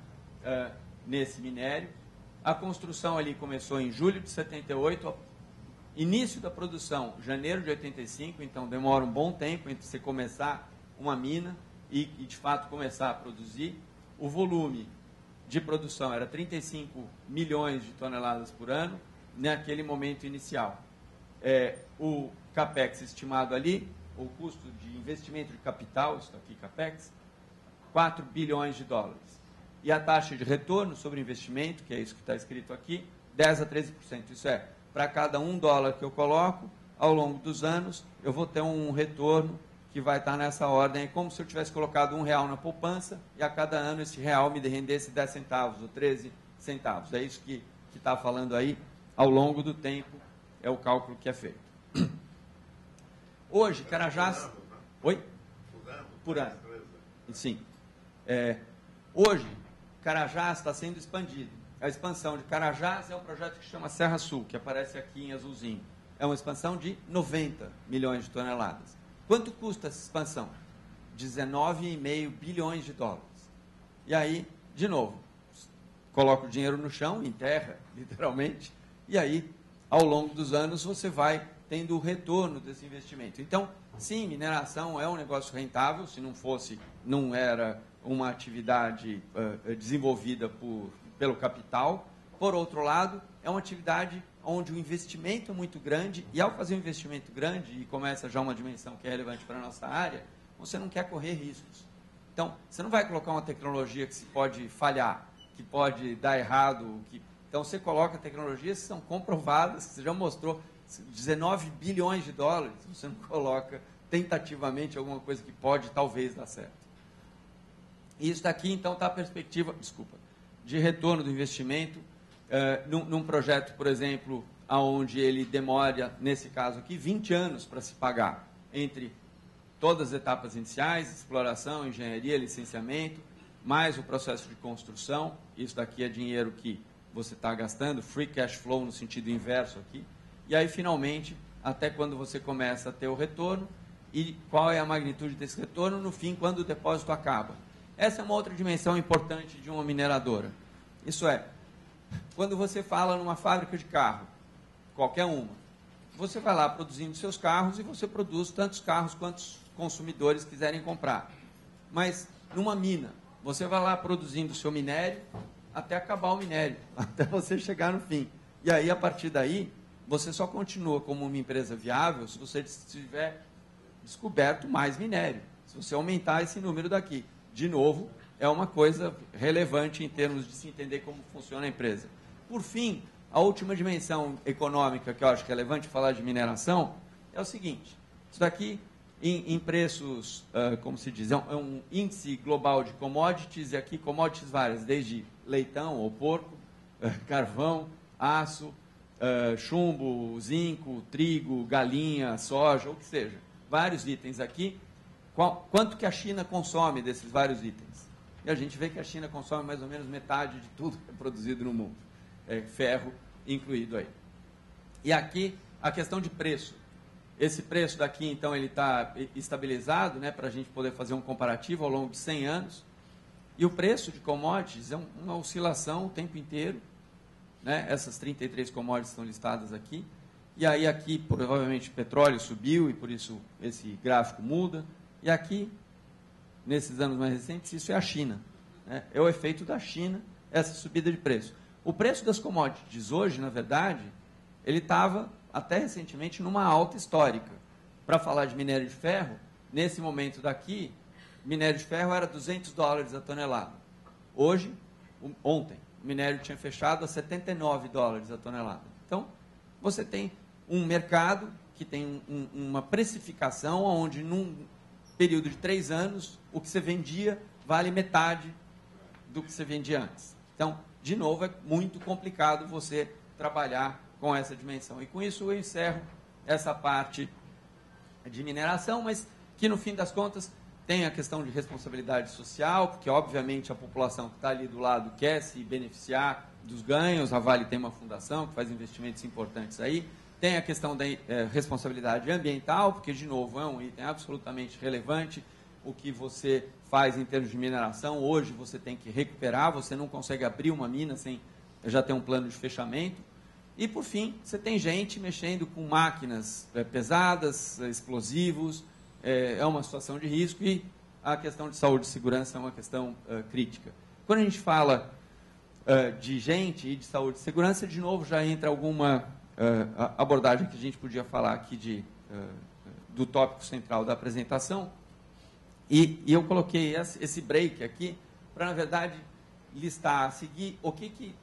uh, nesse minério. A construção ali começou em julho de 78, início da produção, janeiro de 85, então demora um bom tempo entre você começar uma mina e, e de fato começar a produzir. O volume de produção era 35 milhões de toneladas por ano, naquele momento inicial. É, o capex estimado ali, o custo de investimento de capital, isso aqui capex, 4 bilhões de dólares. E a taxa de retorno sobre investimento, que é isso que está escrito aqui, 10 a 13%. Isso é, para cada um dólar que eu coloco, ao longo dos anos, eu vou ter um retorno que vai estar nessa ordem, é como se eu tivesse colocado um real na poupança e a cada ano esse real me rendesse 10 centavos ou 13 centavos. É isso que está falando aí ao longo do tempo, é o cálculo que é feito. Hoje, Carajás. Oi? Por ano. Sim. É, Hoje, Carajás está sendo expandido. A expansão de Carajás é um projeto que chama Serra Sul, que aparece aqui em azulzinho. É uma expansão de 90 milhões de toneladas. Quanto custa essa expansão? 19,5 bilhões de dólares. E aí, de novo, coloca o dinheiro no chão, em terra, literalmente, e aí, ao longo dos anos, você vai tendo o retorno desse investimento. Então, sim, mineração é um negócio rentável, se não fosse, não era uma atividade uh, desenvolvida por, pelo capital. Por outro lado, é uma atividade onde o investimento é muito grande, e ao fazer um investimento grande, e começa já uma dimensão que é relevante para a nossa área, você não quer correr riscos. Então, você não vai colocar uma tecnologia que se pode falhar, que pode dar errado. Que... Então, você coloca tecnologias que são comprovadas, que você já mostrou 19 bilhões de dólares, você não coloca tentativamente alguma coisa que pode talvez dar certo. E isso daqui, então, está a perspectiva, desculpa, de retorno do investimento uh, num, num, projeto, por exemplo, onde ele demora, nesse caso aqui, 20 anos para se pagar, entre todas as etapas iniciais, exploração, engenharia, licenciamento, mais o processo de construção. Isso daqui é dinheiro que você está gastando, free cash flow no sentido inverso aqui. E aí, finalmente, até quando você começa a ter o retorno e qual é a magnitude desse retorno no fim, quando o depósito acaba. Essa é uma outra dimensão importante de uma mineradora. Isso é, quando você fala numa fábrica de carro, qualquer uma, você vai lá produzindo seus carros e você produz tantos carros quantos consumidores quiserem comprar. Mas numa mina, você vai lá produzindo seu minério até acabar o minério, até você chegar no fim. E aí, a partir daí, você só continua como uma empresa viável se você tiver descoberto mais minério. Se você aumentar esse número daqui. De novo, é uma coisa relevante em termos de se entender como funciona a empresa. Por fim, a última dimensão econômica que eu acho relevante falar de mineração é o seguinte: isso daqui em, em preços, uh, como se diz, é um, é um, índice global de commodities, e aqui commodities várias, desde leitão ou porco, uh, carvão, aço, uh, chumbo, zinco, trigo, galinha, soja, o que seja. Vários itens aqui. Qual, quanto que a China consome desses vários itens? E a gente vê que a China consome mais ou menos metade de tudo que é produzido no mundo. É, ferro incluído aí. E aqui a questão de preço. Esse preço daqui, então, ele está estabilizado, né, para a gente poder fazer um comparativo ao longo de 100 anos. E o preço de commodities é uma oscilação o tempo inteiro. Né? Essas 33 commodities estão listadas aqui. E aí aqui, provavelmente, petróleo subiu e por isso esse gráfico muda. E aqui, nesses anos mais recentes, isso é a China. Né? É o efeito da China, essa subida de preço. O preço das commodities hoje, na verdade, ele estava até recentemente numa alta histórica. Para falar de minério de ferro, nesse momento daqui, minério de ferro era 200 dólares a tonelada. Hoje, ontem, o minério tinha fechado a 79 dólares a tonelada. Então, você tem um mercado que tem um, uma precificação onde, num período de três anos, o que você vendia vale metade do que você vendia antes. Então, de novo, é muito complicado você trabalhar com essa dimensão. E com isso eu encerro essa parte de mineração, mas que no fim das contas tem a questão de responsabilidade social, porque obviamente a população que está ali do lado quer se beneficiar dos ganhos, a Vale tem uma fundação que faz investimentos importantes aí, tem a questão da é, responsabilidade ambiental, porque de novo é um item absolutamente relevante, o que você faz em termos de mineração, hoje você tem que recuperar, você não consegue abrir uma mina sem já ter um plano de fechamento, e, por fim, você tem gente mexendo com máquinas é, pesadas, é, explosivos, é, é, uma situação de risco e a questão de saúde e segurança é uma questão crítica. Quando a gente fala de gente e de saúde e segurança, de novo já entra alguma é, abordagem que a gente podia falar aqui de, do tópico central da apresentação. E, e eu coloquei esse, break aqui para, na verdade, listar, seguir o que, que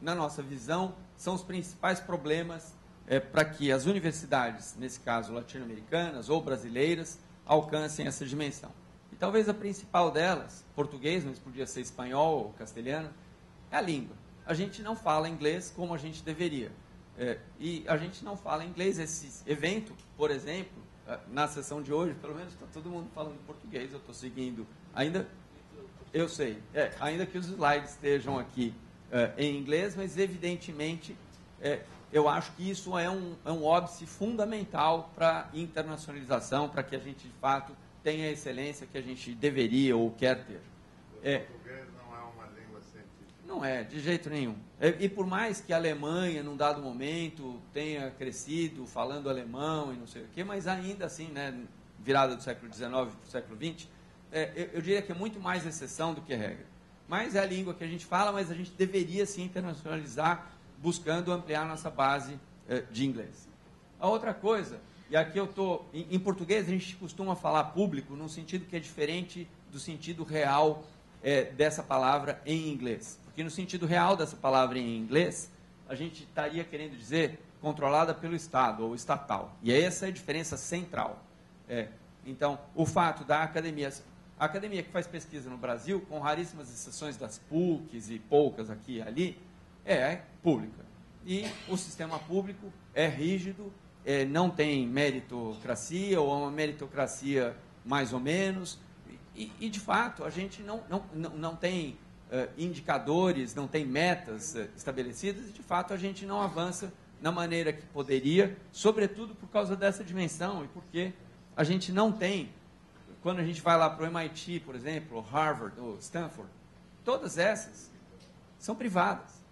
na nossa visão, são os principais problemas é, para que as universidades, nesse caso latino-americanas ou brasileiras, alcancem essa dimensão. E talvez a principal delas, português, mas podia ser espanhol ou castelhano, é a língua. A gente não fala inglês como a gente deveria. É, e a gente não fala inglês. Esse evento, por exemplo, é, na sessão de hoje, pelo menos está todo mundo falando português. Eu estou seguindo ainda Eu sei. É, ainda que os slides estejam aqui é, em inglês, mas evidentemente é, eu acho que isso é um, é um óbice fundamental para internacionalização, para que a gente de fato tenha a excelência que a gente deveria ou quer ter. É, português não é uma língua científica. Não é, de jeito nenhum. É, e por mais que a Alemanha, num dado momento, tenha crescido falando alemão e não sei o quê, mas ainda assim, né, virada do século XIX para o século XX, é, eu, eu diria que é muito mais exceção do que regra. Mas é a língua que a gente fala, mas a gente deveria se internacionalizar buscando ampliar nossa base é, de inglês. A outra coisa, e aqui eu estou, em, em, português a gente costuma falar público num sentido que é diferente do sentido real é, dessa palavra em inglês. Porque no sentido real dessa palavra em inglês, a gente estaria querendo dizer controlada pelo Estado ou estatal. E essa é a diferença central. É, então, o fato da academia a academia que faz pesquisa no Brasil, com raríssimas exceções das PUCs e poucas aqui e ali, é pública. E o sistema público é rígido, é, não tem meritocracia, ou é uma meritocracia mais ou menos. E, e de fato, a gente não, não, não, não tem indicadores, não tem metas uh, estabelecidas, e de fato a gente não avança na maneira que poderia, sobretudo por causa dessa dimensão e porque a gente não tem quando a gente vai lá para o MIT, por exemplo, Harvard ou Stanford, todas essas são privadas.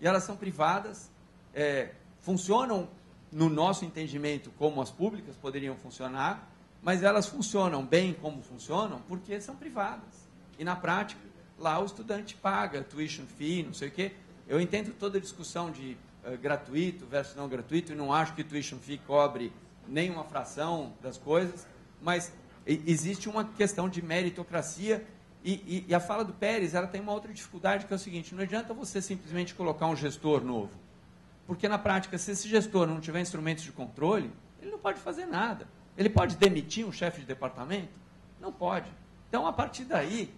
E elas são privadas, é, funcionam no nosso entendimento como as públicas poderiam funcionar, mas elas funcionam bem como funcionam porque são privadas. E na prática, lá o estudante paga tuition fee, não sei o quê. Eu entendo toda a discussão de uh, gratuito versus não gratuito e não acho que tuition fee cobre nenhuma fração das coisas, mas existe uma questão de meritocracia e, e, e, a fala do Pérez ela tem uma outra dificuldade que é o seguinte: não adianta você simplesmente colocar um gestor novo, porque na prática, se esse gestor não tiver instrumentos de controle, ele não pode fazer nada. Ele pode demitir um chefe de departamento? Não pode. Então, a partir daí,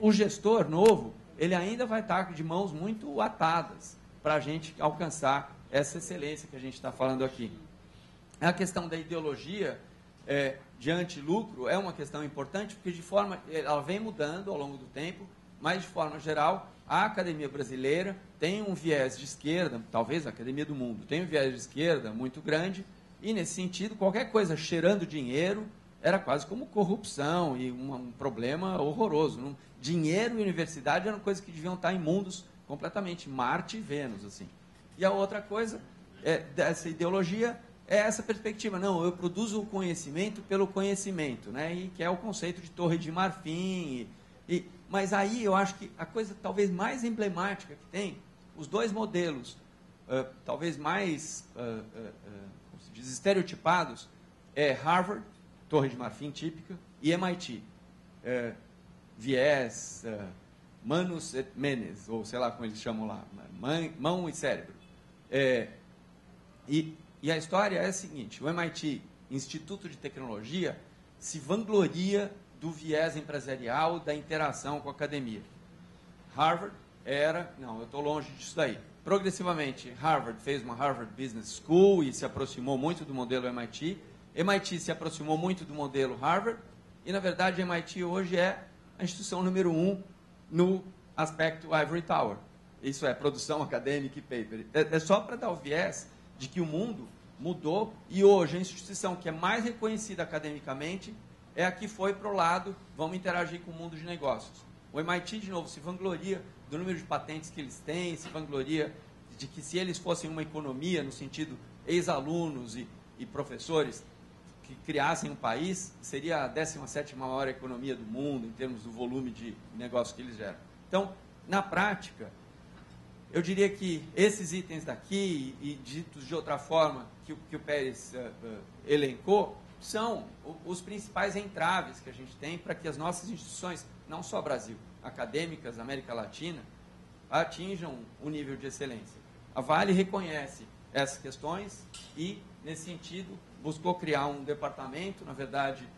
o gestor novo ele ainda vai estar de mãos muito atadas para a gente alcançar essa excelência que a gente está falando aqui. A questão da ideologia é, de anti-lucro é uma questão importante, porque de forma, ela vem mudando ao longo do tempo, mas de forma geral, a academia brasileira tem um viés de esquerda, talvez a academia do mundo, tem um viés de esquerda muito grande, e nesse sentido, qualquer coisa cheirando dinheiro era quase como corrupção e um, um problema horroroso. Não, dinheiro e universidade eram coisas que deviam estar em mundos completamente Marte e Vênus. assim. E a outra coisa é, dessa ideologia é essa perspectiva. Não, eu produzo o conhecimento pelo conhecimento, né? E que é o conceito de torre de marfim. E, e, mas aí eu acho que a coisa talvez mais emblemática que tem, os dois modelos, uh, talvez mais, uh, uh, diz, estereotipados, é Harvard, torre de marfim típica, e MIT, viés, manus et menes, ou sei lá como eles chamam lá, mão, mão e cérebro. É, e e a história é a seguinte: o MIT, Instituto de Tecnologia, se vangloria do viés empresarial da interação com a academia. Harvard era, não, eu estou longe disso daí. Progressivamente, Harvard fez uma Harvard Business School e se aproximou muito do modelo MIT. MIT se aproximou muito do modelo Harvard e, na verdade, MIT hoje é a instituição número um no aspecto Ivory Tower. Isso é produção acadêmica e paper. É, é só para dar o viés de que o mundo mudou e hoje a instituição que é mais reconhecida academicamente é a que foi para o lado, vamos interagir com o mundo de negócios. O MIT, de novo, se vangloria do número de patentes que eles têm, se vangloria de que se eles fossem uma economia, no sentido ex-alunos e, e, professores que criassem um país, seria a 17ª maior economia do mundo, em termos do volume de negócio que eles geram. Então, na prática, eu diria que esses itens daqui, e ditos de outra forma, que, que o Pérez uh, uh, elencou, são os principais entraves que a gente tem para que as nossas instituições, não só Brasil, acadêmicas, América Latina, atinjam o nível de excelência. A Vale reconhece essas questões e, nesse sentido, buscou criar um departamento, na verdade,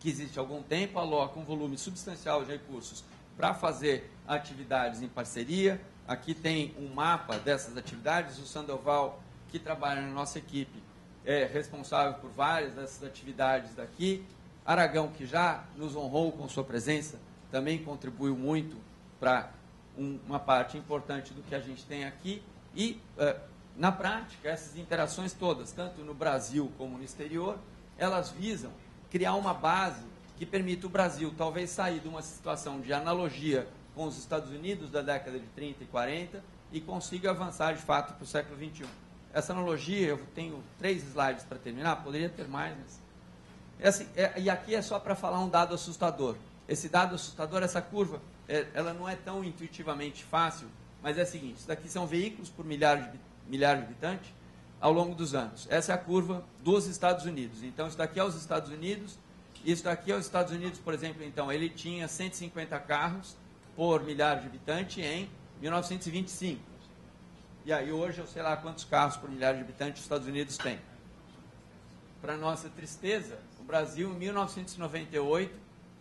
que existe há algum tempo, aloca um volume substancial de recursos para fazer atividades em parceria, Aqui tem um mapa dessas atividades. O Sandoval, que trabalha na nossa equipe, é responsável por várias dessas atividades daqui. Aragão, que já nos honrou com sua presença também contribuiu muito para um, uma parte importante do que a gente tem aqui. E, uh, na prática, essas interações todas, tanto no Brasil como no exterior, elas visam criar uma base que permita o Brasil talvez sair de uma situação de analogia com os Estados Unidos da década de 30 e 40 e consiga avançar de fato para o século 21. Essa analogia, eu tenho três slides para terminar, poderia ter mais, mas. É assim, é, e aqui é só para falar um dado assustador. Esse dado assustador, essa curva, é, ela não é tão intuitivamente fácil, mas é o seguinte: isso daqui são veículos por milhar de, milhar de habitantes ao longo dos anos. Essa é a curva dos Estados Unidos. Então, isso daqui é os Estados Unidos, isso daqui é os Estados Unidos, por exemplo, então, ele tinha 150 carros por milhar de habitante em 1925. E aí hoje eu sei lá quantos carros por milhar de habitantes os Estados Unidos têm. Para nossa tristeza, o Brasil em 1998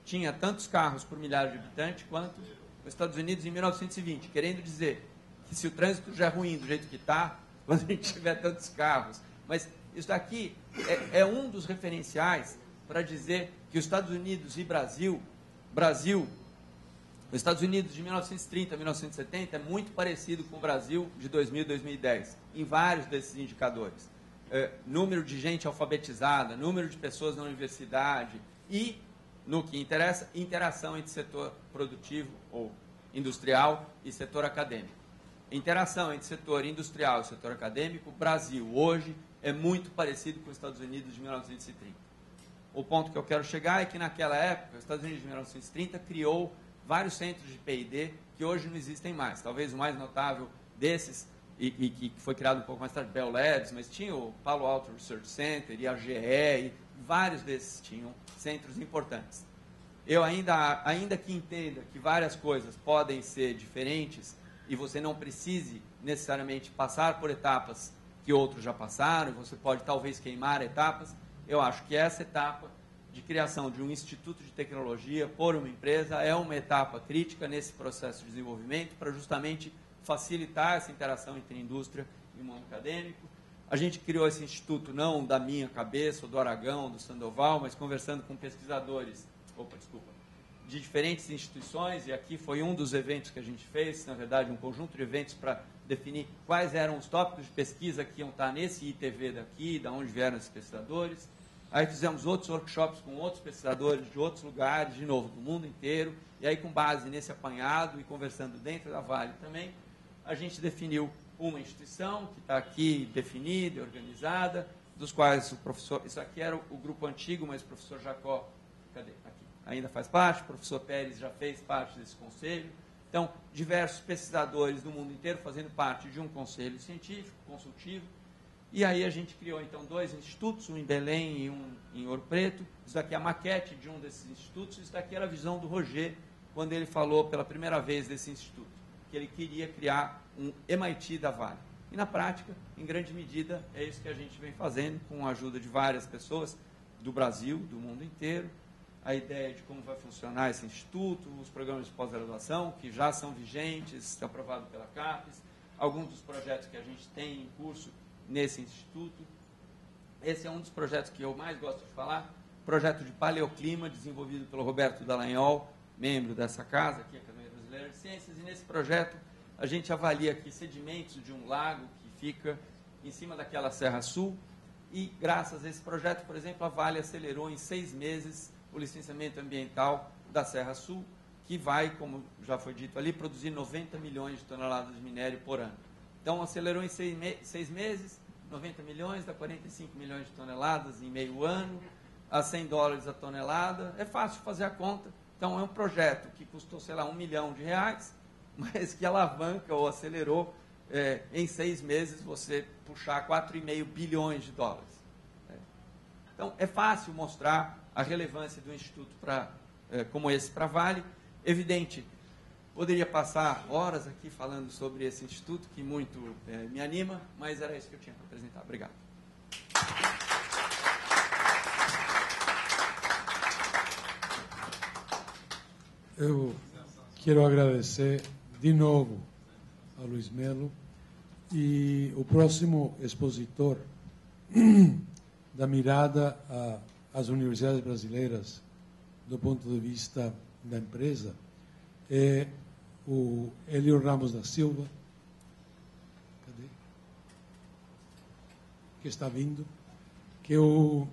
tinha tantos carros por milhar de habitantes quanto os Estados Unidos em 1920, querendo dizer que se o trânsito já é ruim do jeito que está, quando a gente tiver tantos carros. Mas isso daqui é, é um dos referenciais para dizer que os Estados Unidos e Brasil, Brasil os Estados Unidos de 1930 a 1970 é muito parecido com o Brasil de 2000 a 2010, em vários desses indicadores. É, número de gente alfabetizada, número de pessoas na universidade e, no que interessa, interação entre setor produtivo ou industrial e setor acadêmico. Interação entre setor industrial e setor acadêmico, Brasil hoje é muito parecido com os Estados Unidos de 1930. O ponto que eu quero chegar é que naquela época, os Estados Unidos de 1930 criou vários centros de P&D que hoje não existem mais. Talvez o mais notável desses, e, que foi criado um pouco mais tarde, Bell Labs, mas tinha o Palo Alto Research Center e a GE, e vários desses tinham centros importantes. Eu ainda, ainda que entenda que várias coisas podem ser diferentes e você não precise necessariamente passar por etapas que outros já passaram, você pode talvez queimar etapas, eu acho que essa etapa de criação de um instituto de tecnologia por uma empresa é uma etapa crítica nesse processo de desenvolvimento para justamente facilitar essa interação entre indústria e mundo acadêmico. A gente criou esse instituto não da minha cabeça, ou do Aragão, do Sandoval, mas conversando com pesquisadores, opa, desculpa, de diferentes instituições, e aqui foi um dos eventos que a gente fez, na verdade, um conjunto de eventos para definir quais eram os tópicos de pesquisa que iam estar nesse ITV daqui, da onde vieram esses pesquisadores. Aí fizemos outros workshops com outros pesquisadores de outros lugares, de novo, do mundo inteiro. E aí, com base nesse apanhado e conversando dentro da Vale também, a gente definiu uma instituição que está aqui definida e organizada, dos quais o professor. Isso aqui era o grupo antigo, mas o professor Jacó. Cadê? Ainda faz parte, o professor Pérez já fez parte desse conselho. Então, diversos pesquisadores do mundo inteiro fazendo parte de um conselho científico, consultivo e aí a gente criou então dois institutos, um em Belém e um em Ouro Preto. Isso aqui é a maquete de um desses institutos. Isso daqui era a visão do Roger quando ele falou pela primeira vez desse instituto, que ele queria criar um MIT da Vale. E na prática, em grande medida, é isso que a gente vem fazendo com a ajuda de várias pessoas do Brasil, do mundo inteiro. A ideia de como vai funcionar esse instituto, os programas de pós-graduação que já são vigentes, aprovados pela CAPES, alguns dos projetos que a gente tem em curso nesse instituto. Esse é um dos projetos que eu mais gosto de falar, projeto de paleoclima, desenvolvido pelo Roberto Dallagnol, membro dessa casa, aqui a Academia Brasileira de Ciências, e nesse projeto a gente avalia aqui sedimentos de um lago que fica em cima daquela Serra Sul, e graças a esse projeto, por exemplo, a Vale acelerou em seis meses o licenciamento ambiental da Serra Sul, que vai, como já foi dito ali, produzir 90 milhões de toneladas de minério por ano. Então, acelerou em seis, me seis meses, 90 milhões, dá 45 milhões de toneladas em meio ano, a 100 dólares a tonelada. É fácil fazer a conta. Então, é um projeto que custou, sei lá, um milhão de reais, mas que alavanca ou acelerou é, em seis meses você puxar 4,5 bilhões de dólares. É. Então, é fácil mostrar a relevância do Instituto pra, é, como esse para Vale. Evidente, Poderia passar horas aqui falando sobre esse instituto, que muito é, me anima, mas era isso que eu tinha para apresentar. Obrigado. Eu quero agradecer de novo a Luiz Melo e o próximo expositor da mirada às universidades brasileiras do ponto de vista da empresa é o Helio Ramos da Silva, cadê? que está vindo, que é o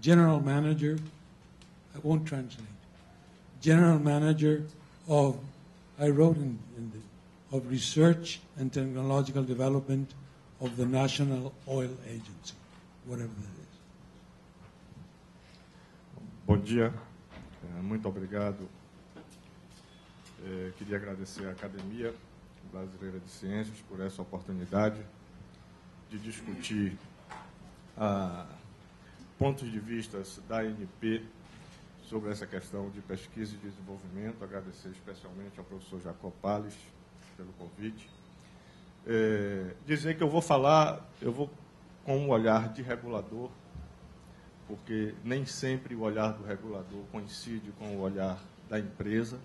General Manager, I won't translate, General Manager of, I wrote in, in the, of Research and Technological Development of the National Oil Agency, whatever that is. Bom dia, É, muito obrigado. É, queria agradecer à Academia Brasileira de Ciências por essa oportunidade de discutir ah, pontos de vista da ANP sobre essa questão de pesquisa e desenvolvimento. Agradecer especialmente ao professor Jacob Palles pelo convite. É, dizer que eu vou falar, eu vou com um olhar de regulador porque nem sempre o olhar do regulador coincide com o olhar da empresa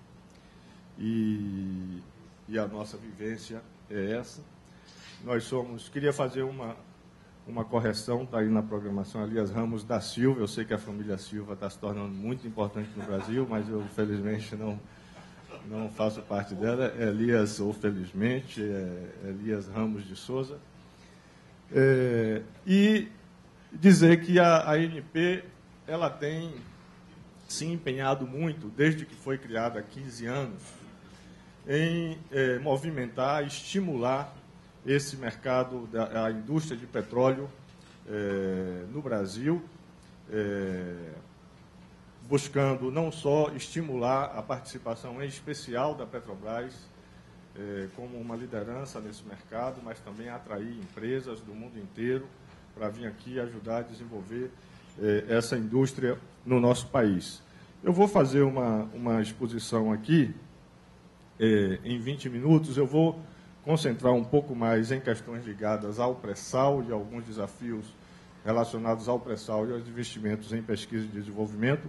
e, e a nossa vivência é essa. Nós somos, queria fazer uma, uma correção, está aí na programação, Elias Ramos da Silva, eu sei que a família Silva está se tornando muito importante no Brasil, mas eu felizmente não, não faço parte dela, é Elias, ou felizmente, é Elias Ramos de Souza. É, e dizer que a ANP ela tem se empenhado muito, desde que foi criada há 15 anos, em eh, movimentar, estimular esse mercado da indústria de petróleo eh, no Brasil, eh, buscando não só estimular a participação em especial da Petrobras como uma liderança nesse mercado, mas também atrair empresas do mundo inteiro para vir aqui ajudar a desenvolver eh, essa indústria no nosso país. Eu vou fazer uma, uma exposição aqui, eh, em 20 minutos, eu vou concentrar um pouco mais em questões ligadas ao pré-sal e alguns desafios relacionados ao pré-sal e aos investimentos em pesquisa e desenvolvimento,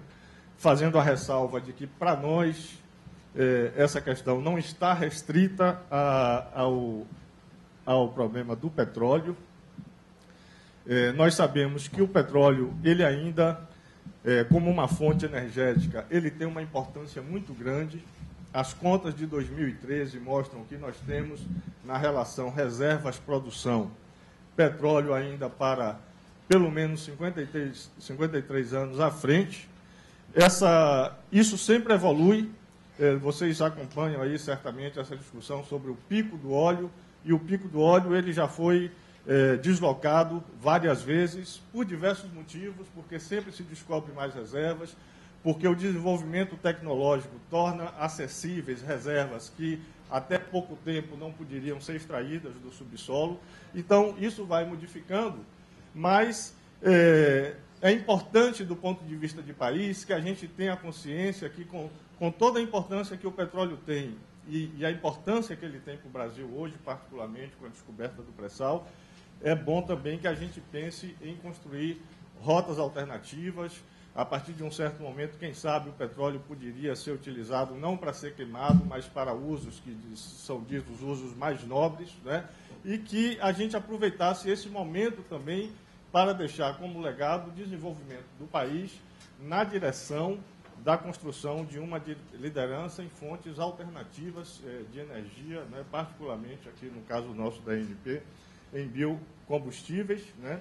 fazendo a ressalva de que, para nós, eh, essa questão não está restrita a, ao, ao problema do petróleo, é, nós sabemos que o petróleo, ele ainda, é, como uma fonte energética, ele tem uma importância muito grande. As contas de 2013 mostram que nós temos, na relação reservas-produção, petróleo ainda para pelo menos 53, 53 anos à frente. Essa, isso sempre evolui. É, vocês acompanham aí certamente essa discussão sobre o pico do óleo, e o pico do óleo ele já foi é, deslocado várias vezes, por diversos motivos, porque sempre se descobre mais reservas, porque o desenvolvimento tecnológico torna acessíveis reservas que até pouco tempo não poderiam ser extraídas do subsolo. Então, isso vai modificando, mas é, é importante, do ponto de vista de país, que a gente tenha consciência que, com, com toda a importância que o petróleo tem e, e a importância que ele tem para o Brasil hoje, particularmente com a descoberta do pré-sal, é bom também que a gente pense em construir rotas alternativas. A partir de um certo momento, quem sabe o petróleo poderia ser utilizado não para ser queimado, mas para usos que são ditos usos mais nobres, né? e que a gente aproveitasse esse momento também para deixar como legado o desenvolvimento do país na direção da construção de uma liderança em fontes alternativas eh, de energia, né? particularmente aqui no caso nosso da NP, em biocombustíveis, né?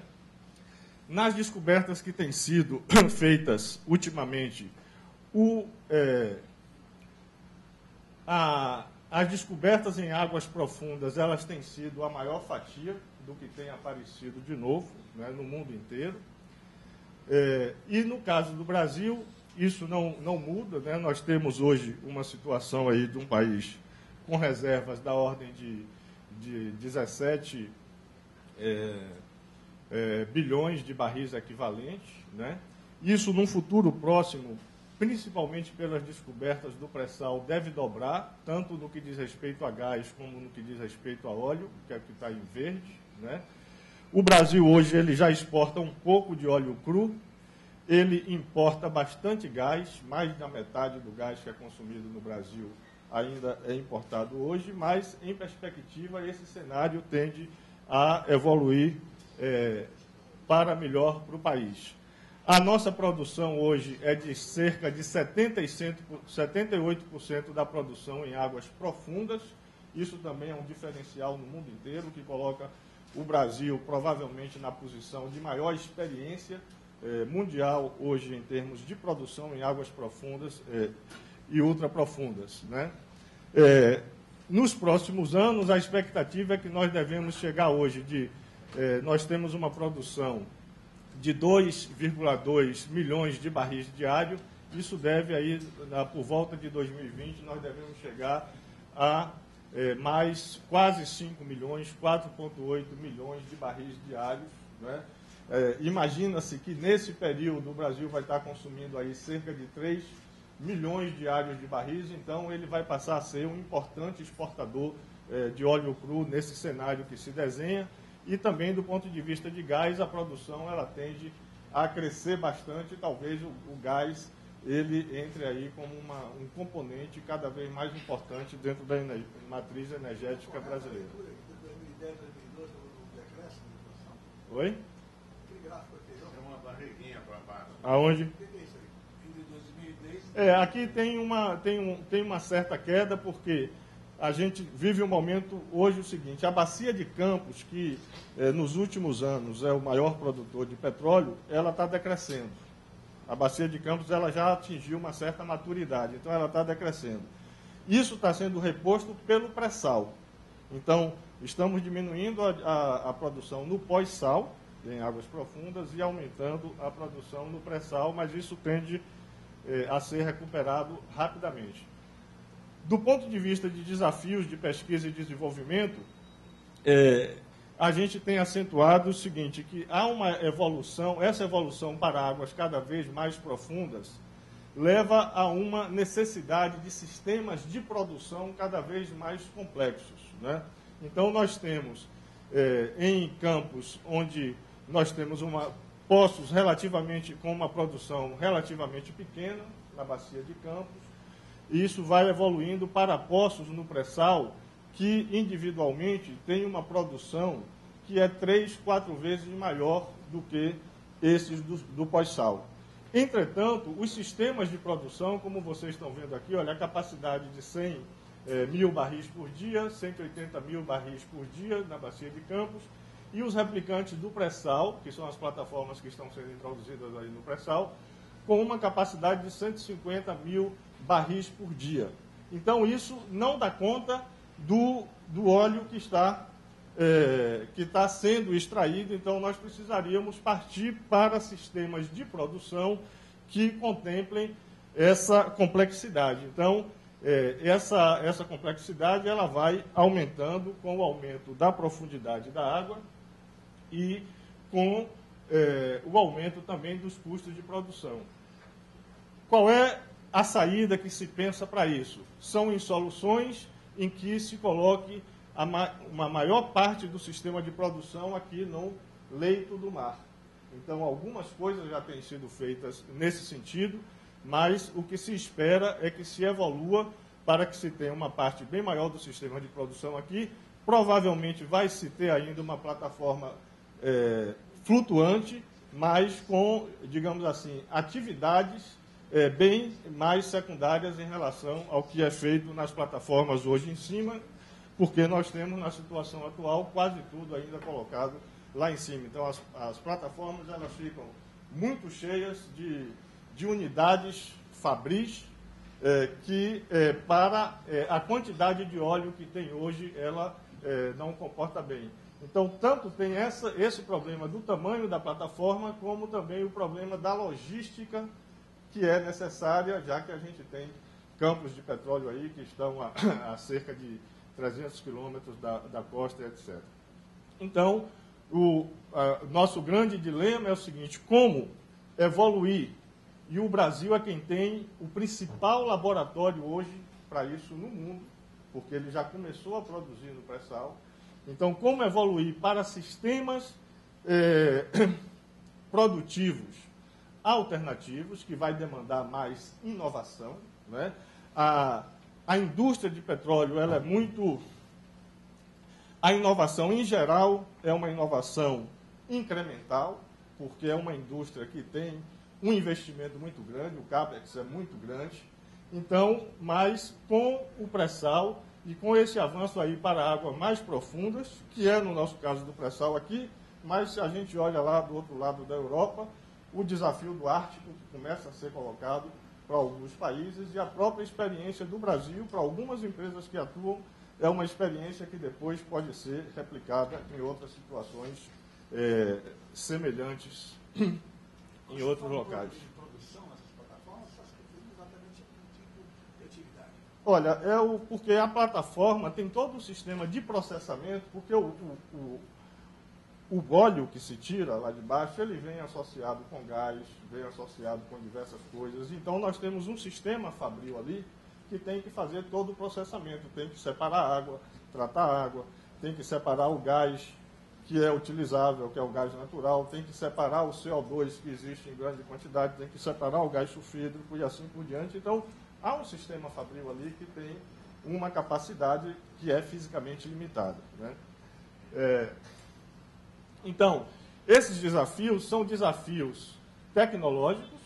Nas descobertas que têm sido feitas ultimamente, o, é, a, as descobertas em águas profundas elas têm sido a maior fatia do que tem aparecido de novo né, no mundo inteiro. É, e no caso do Brasil, isso não, não muda. Né? Nós temos hoje uma situação aí de um país com reservas da ordem de, de 17 é, é, bilhões de barris equivalentes. Né? Isso, num futuro próximo, principalmente pelas descobertas do pré-sal, deve dobrar, tanto no que diz respeito a gás como no que diz respeito a óleo, que é o que está em verde. Né? O Brasil hoje ele já exporta um pouco de óleo cru, ele importa bastante gás, mais da metade do gás que é consumido no Brasil ainda é importado hoje, mas em perspectiva esse cenário tende a evoluir é, para melhor para o país. A nossa produção hoje é de cerca de 75, 78% da produção em águas profundas. Isso também é um diferencial no mundo inteiro, que coloca o Brasil provavelmente na posição de maior experiência eh, mundial hoje em termos de produção em águas profundas eh, e ultraprofundas. Né? Eh, nos próximos anos, a expectativa é que nós devemos chegar hoje de. Eh, nós temos uma produção de 2,2 milhões de barris diários. Isso deve aí, por volta de 2020, nós devemos chegar a é, mais quase 5 milhões, 4,8 milhões de barris diários. Né? É, Imagina-se que nesse período o Brasil vai estar consumindo aí cerca de 3 milhões diários de barris, então ele vai passar a ser um importante exportador é, de óleo cru nesse cenário que se desenha. E também do ponto de vista de gás, a produção ela tende a crescer bastante, talvez o, o gás ele entre aí como uma, um componente cada vez mais importante dentro da ener matriz energética brasileira. Oi? É uma barriguinha para baixo. Aonde? É, aqui tem uma, tem, um, tem uma certa queda, porque a gente vive um momento hoje o seguinte, a bacia de Campos, que eh, nos últimos anos é o maior produtor de petróleo, ela está decrescendo. A bacia de Campos ela já atingiu uma certa maturidade, então ela está decrescendo. Isso está sendo reposto pelo pré-sal. Então, estamos diminuindo a, a, a produção no pós-sal, em águas profundas, e aumentando a produção no pré-sal, mas isso tende eh, a ser recuperado rapidamente. Do ponto de vista de desafios de pesquisa e desenvolvimento, é, a gente tem acentuado o seguinte, que há uma evolução, essa evolução para águas cada vez mais profundas leva a uma necessidade de sistemas de produção cada vez mais complexos. Né? Então, nós temos é, em campos onde nós temos uma, poços relativamente com uma produção relativamente pequena, na bacia de Campos, e isso vai evoluindo para poços no pré-sal que individualmente tem uma produção que é três, quatro vezes maior do que esses do, do pós-sal. Entretanto, os sistemas de produção, como vocês estão vendo aqui, olha, a capacidade de 100 é, mil barris por dia, 180 mil barris por dia na bacia de Campos, e os replicantes do pré-sal, que são as plataformas que estão sendo introduzidas aí no pré-sal, com uma capacidade de 150 mil barris por dia. Então, isso não dá conta do, do óleo que está, é, que está sendo extraído. Então, nós precisaríamos partir para sistemas de produção que contemplem essa complexidade. Então, é, essa, essa complexidade ela vai aumentando com o aumento da profundidade da água e com é, o aumento também dos custos de produção. Qual é a saída que se pensa para isso? São em soluções em que se coloque ma uma maior parte do sistema de produção aqui no leito do mar. Então, algumas coisas já têm sido feitas nesse sentido, mas o que se espera é que se evolua para que se tenha uma parte bem maior do sistema de produção aqui. Provavelmente vai se ter ainda uma plataforma é, flutuante, mas com, digamos assim, atividades é, bem mais secundárias em relação ao que é feito nas plataformas hoje em cima, porque nós temos na situação atual quase tudo ainda colocado lá em cima. Então as, as plataformas elas ficam muito cheias de, de unidades fabris é, que é, para é, a quantidade de óleo que tem hoje ela é, não comporta bem. Então, tanto tem essa, esse problema do tamanho da plataforma, como também o problema da logística que é necessária, já que a gente tem campos de petróleo aí que estão a, a cerca de 300 quilômetros da, da costa, etc. Então, o a, nosso grande dilema é o seguinte: como evoluir? E o Brasil é quem tem o principal laboratório hoje para isso no mundo, porque ele já começou a produzir no pré-sal. Então, como evoluir para sistemas eh, produtivos alternativos, que vai demandar mais inovação. Né? A, a indústria de petróleo ela é muito. A inovação, em geral, é uma inovação incremental, porque é uma indústria que tem um investimento muito grande, o CAPEX é muito grande. Então, mas com o pré-sal e com esse avanço aí para águas mais profundas, que é no nosso caso do pré-sal aqui, mas se a gente olha lá do outro lado da Europa, o desafio do Ártico, que começa a ser colocado para alguns países, e a própria experiência do Brasil, para algumas empresas que atuam, é uma experiência que depois pode ser replicada em outras situações é, semelhantes em outros locais. Olha, é o, porque a plataforma tem todo o sistema de processamento, porque o, o, o, o óleo que se tira lá de baixo, ele vem associado com gás, vem associado com diversas coisas. Então, nós temos um sistema fabril ali que tem que fazer todo o processamento, tem que separar a água, tratar a água, tem que separar o gás que é utilizável, que é o gás natural, tem que separar o CO2 que existe em grande quantidade, tem que separar o gás sulfídrico e assim por diante. Então, há um sistema fabril ali que tem uma capacidade que é fisicamente limitada. Né? É, então, esses desafios são desafios tecnológicos.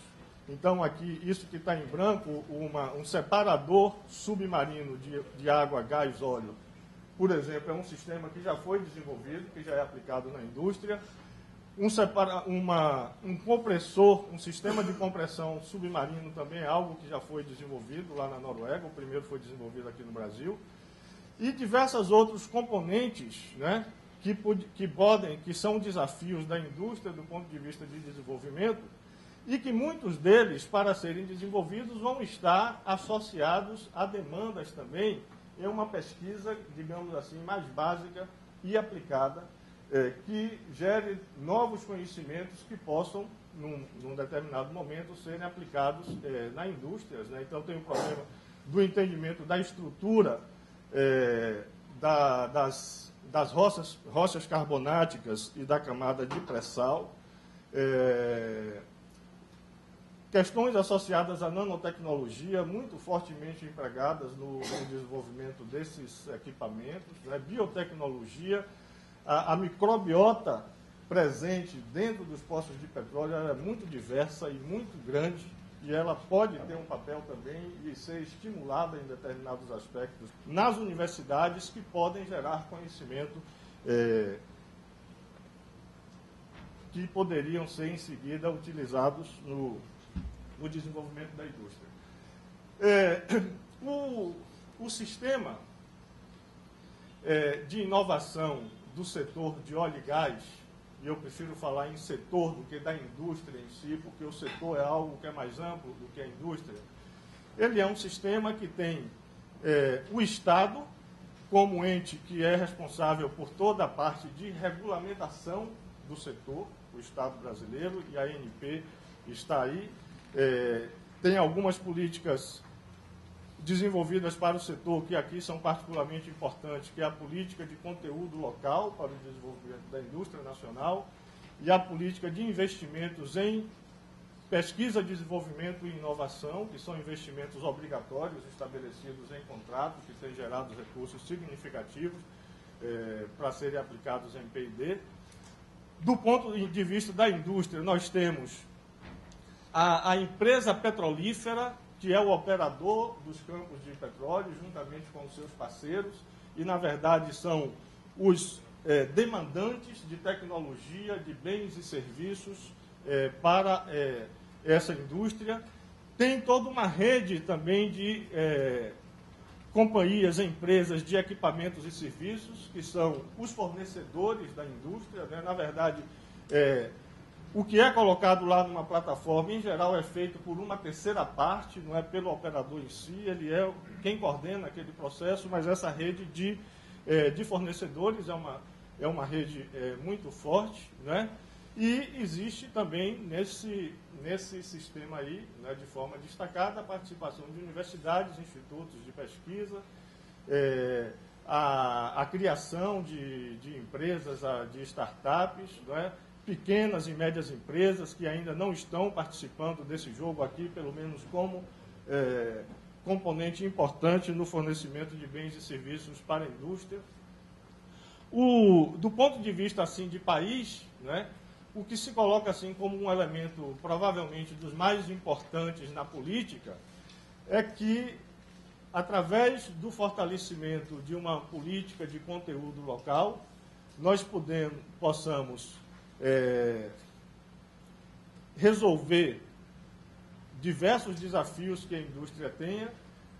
Então, aqui, isso que está em branco, uma, um separador submarino de, de água, gás, óleo, por exemplo, é um sistema que já foi desenvolvido, que já é aplicado na indústria. Um, separa, uma, um compressor, um sistema de compressão submarino também é algo que já foi desenvolvido lá na Noruega, o primeiro foi desenvolvido aqui no Brasil. E diversos outros componentes né, que, que podem, que são desafios da indústria do ponto de vista de desenvolvimento, e que muitos deles, para serem desenvolvidos, vão estar associados a demandas também é uma pesquisa, digamos assim, mais básica e aplicada, é, que gere novos conhecimentos que possam, num, num determinado momento, serem aplicados é, na indústria. Né? Então, tem o problema do entendimento da estrutura é, da, das, das rochas, carbonáticas e da camada de pré-sal. É, Questões associadas à nanotecnologia, muito fortemente empregadas no, no desenvolvimento desses equipamentos, né? biotecnologia, a, a, microbiota presente dentro dos poços de petróleo é muito diversa e muito grande, e ela pode ter um papel também e ser estimulada em determinados aspectos nas universidades que podem gerar conhecimento é, que poderiam ser em seguida utilizados no no desenvolvimento da indústria. É, o, o sistema é, de inovação do setor de óleo e gás, e eu prefiro falar em setor do que da indústria em si, porque o setor é algo que é mais amplo do que a indústria, ele é um sistema que tem é, o Estado como ente que é responsável por toda a parte de regulamentação do setor, o Estado brasileiro e a ANP está aí, é, tem algumas políticas desenvolvidas para o setor que aqui são particularmente importantes, que é a política de conteúdo local para o desenvolvimento da indústria nacional e a política de investimentos em pesquisa, desenvolvimento e inovação, que são investimentos obrigatórios estabelecidos em contrato, que têm gerado recursos significativos é, para serem aplicados em P&D. Do ponto de vista da indústria, nós temos a, a empresa petrolífera, que é o operador dos campos de petróleo, juntamente com os seus parceiros, e, na verdade, são os é, demandantes de tecnologia, de bens e serviços é, para é, essa indústria. Tem toda uma rede também de companhias, empresas de equipamentos e serviços, que são os fornecedores da indústria. Né? Na verdade, o que é colocado lá numa plataforma, em geral, é feito por uma terceira parte, não é pelo operador em si, ele é quem coordena aquele processo, mas essa rede de, é, de fornecedores é uma, é uma rede é, muito forte, né? E existe também nesse, nesse sistema aí, né, de forma destacada, a participação de universidades, institutos de pesquisa, é, a, a criação de, de empresas, a, de startups, né? Pequenas e médias empresas que ainda não estão participando desse jogo aqui, pelo menos como é, componente importante no fornecimento de bens e serviços para a indústria. O, do ponto de vista assim de país, né, o que se coloca assim como um elemento provavelmente dos mais importantes na política é que através do fortalecimento de uma política de conteúdo local, nós podemos, possamos é, resolver diversos desafios que a indústria tenha,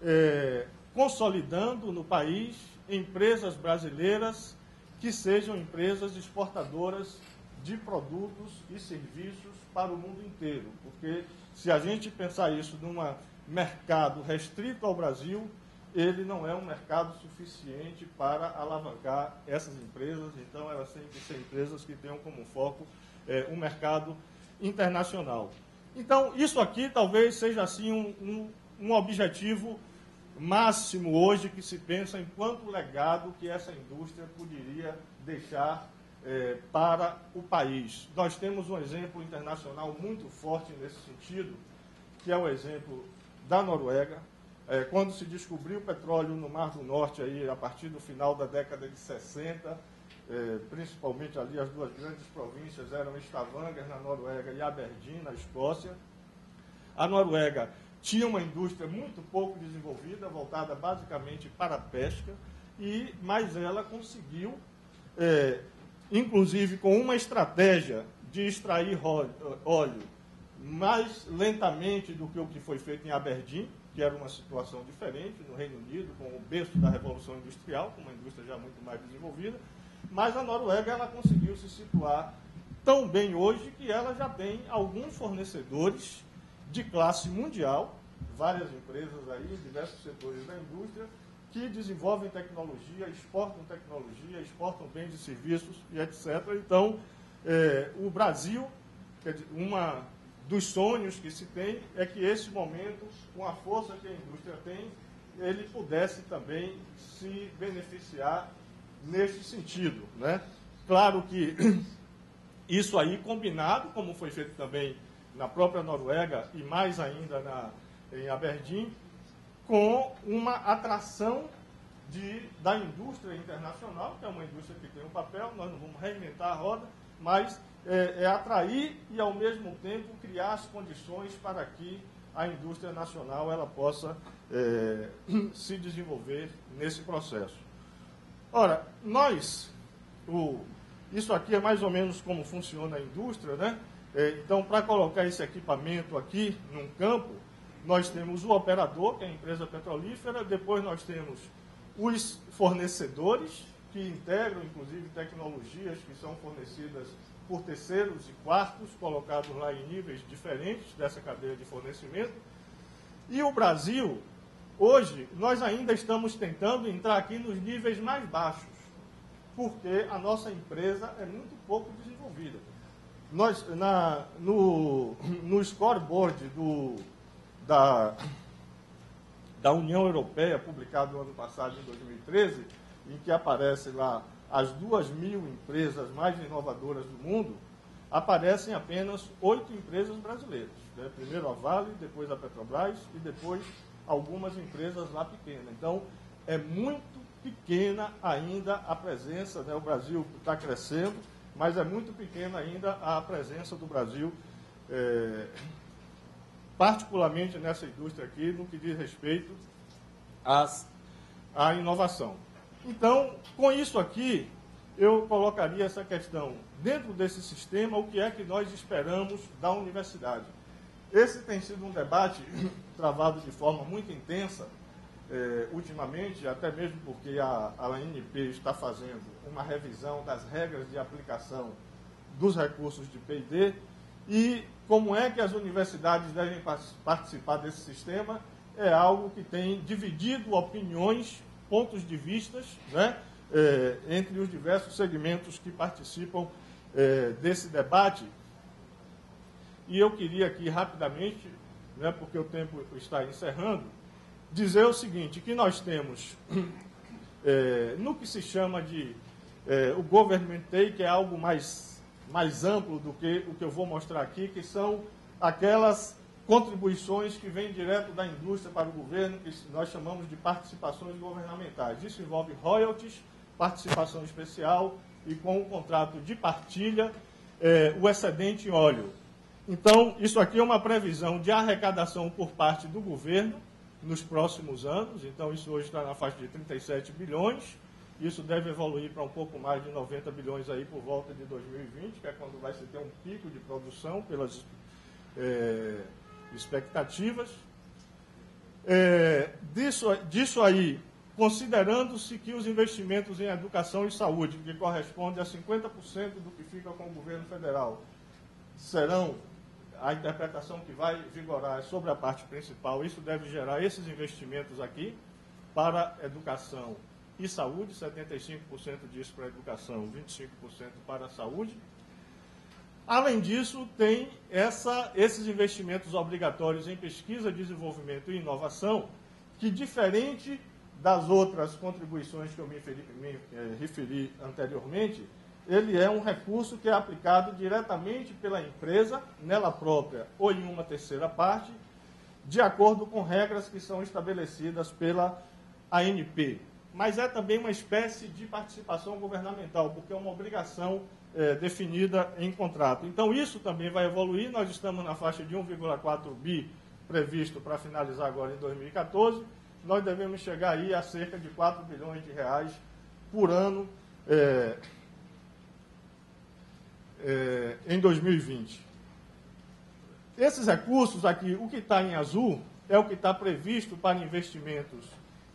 é, consolidando no país empresas brasileiras que sejam empresas exportadoras de produtos e serviços para o mundo inteiro. Porque se a gente pensar isso num mercado restrito ao Brasil, ele não é um mercado suficiente para alavancar essas empresas. Então, elas têm que ser empresas que tenham como foco é, um mercado internacional. Então, isso aqui talvez seja assim um, um, um objetivo máximo hoje que se pensa em quanto legado que essa indústria poderia deixar é, para o país. Nós temos um exemplo internacional muito forte nesse sentido, que é o exemplo da Noruega. É, quando se descobriu o petróleo no Mar do Norte, aí, a partir do final da década de 60, é, principalmente ali as duas grandes províncias eram Stavanger, na Noruega, e Aberdeen, na Escócia. A Noruega tinha uma indústria muito pouco desenvolvida, voltada basicamente para a pesca, e mas ela conseguiu é, inclusive com uma estratégia de extrair óleo mais lentamente do que o que foi feito em Aberdeen, que era uma situação diferente no Reino Unido, com o berço da Revolução Industrial, com uma indústria já muito mais desenvolvida, mas a Noruega ela conseguiu se situar tão bem hoje que ela já tem alguns fornecedores de classe mundial, várias empresas aí, diversos setores da indústria, que desenvolvem tecnologia, exportam tecnologia, exportam bens e serviços e etc. Então, é, o Brasil, uma dos sonhos que se tem é que esse momento, com a força que a indústria tem, ele pudesse também se beneficiar nesse sentido. Né? Claro que isso aí combinado, como foi feito também na própria Noruega e mais ainda na, em Aberdeen, com uma atração de, da indústria internacional, que é uma indústria que tem um papel, nós não vamos reinventar a roda, mas é, é atrair e, ao mesmo tempo, criar as condições para que a indústria nacional ela possa é, se desenvolver nesse processo. Ora, nós, o, isso aqui é mais ou menos como funciona a indústria, né? É, então, para colocar esse equipamento aqui num campo, nós temos o operador, que é a empresa petrolífera, depois nós temos os fornecedores, que integram, inclusive, tecnologias que são fornecidas por terceiros e quartos, colocados lá em níveis diferentes dessa cadeia de fornecimento. E o Brasil, hoje, nós ainda estamos tentando entrar aqui nos níveis mais baixos, porque a nossa empresa é muito pouco desenvolvida. Nós, na, no, no scoreboard do, da, da União Europeia, publicado no ano passado, em 2013, em que aparece lá as duas mil empresas mais inovadoras do mundo, aparecem apenas oito empresas brasileiras. Né? Primeiro a Vale, depois a Petrobras e depois algumas empresas lá pequenas. Então, é muito pequena ainda a presença, né? o Brasil está crescendo, mas é muito pequena ainda a presença do Brasil é, particularmente nessa indústria aqui, no que diz respeito às, à inovação. Então, com isso aqui, eu colocaria essa questão. Dentro desse sistema, o que é que nós esperamos da universidade? Esse tem sido um debate travado de forma muito intensa, eh, ultimamente, até mesmo porque a, a ANP está fazendo uma revisão das regras de aplicação dos recursos de PD e como é que as universidades devem participar desse sistema é algo que tem dividido opiniões, pontos de vistas, né, é, entre os diversos segmentos que participam é, desse debate. E eu queria aqui rapidamente, né, porque o tempo está encerrando, dizer o seguinte, que nós temos é, no que se chama de é, o government take, que é algo mais mais amplo do que o que eu vou mostrar aqui, que são aquelas contribuições que vêm direto da indústria para o governo, que nós chamamos de participações governamentais. Isso envolve royalties, participação especial e com um contrato de partilha é, o excedente em óleo. Então, isso aqui é uma previsão de arrecadação por parte do governo nos próximos anos. Então, isso hoje está na faixa de 37 bilhões. Isso deve evoluir para um pouco mais de 90 bilhões aí por volta de 2020, que é quando vai se ter um pico de produção pelas é, expectativas. É, disso, disso aí, considerando-se que os investimentos em educação e saúde, que correspondem a 50% do que fica com o governo federal, serão a interpretação que vai vigorar sobre a parte principal, isso deve gerar esses investimentos aqui para educação e saúde, 75% disso para educação, 25% para a saúde. Além disso, tem essa, esses investimentos obrigatórios em pesquisa, desenvolvimento e inovação, que, diferente das outras contribuições que eu me referi, me, eh, referi anteriormente, ele é um recurso que é aplicado diretamente pela empresa, nela própria ou em uma terceira parte, de acordo com regras que são estabelecidas pela ANP. Mas é também uma espécie de participação governamental, porque é uma obrigação é, definida em contrato. Então, isso também vai evoluir. Nós estamos na faixa de 1,4 bi previsto para finalizar agora em 2014. Nós devemos chegar aí a cerca de 4 bilhões de reais por ano é, é, em 2020. Esses recursos aqui, o que está em azul, é o que está previsto para investimentos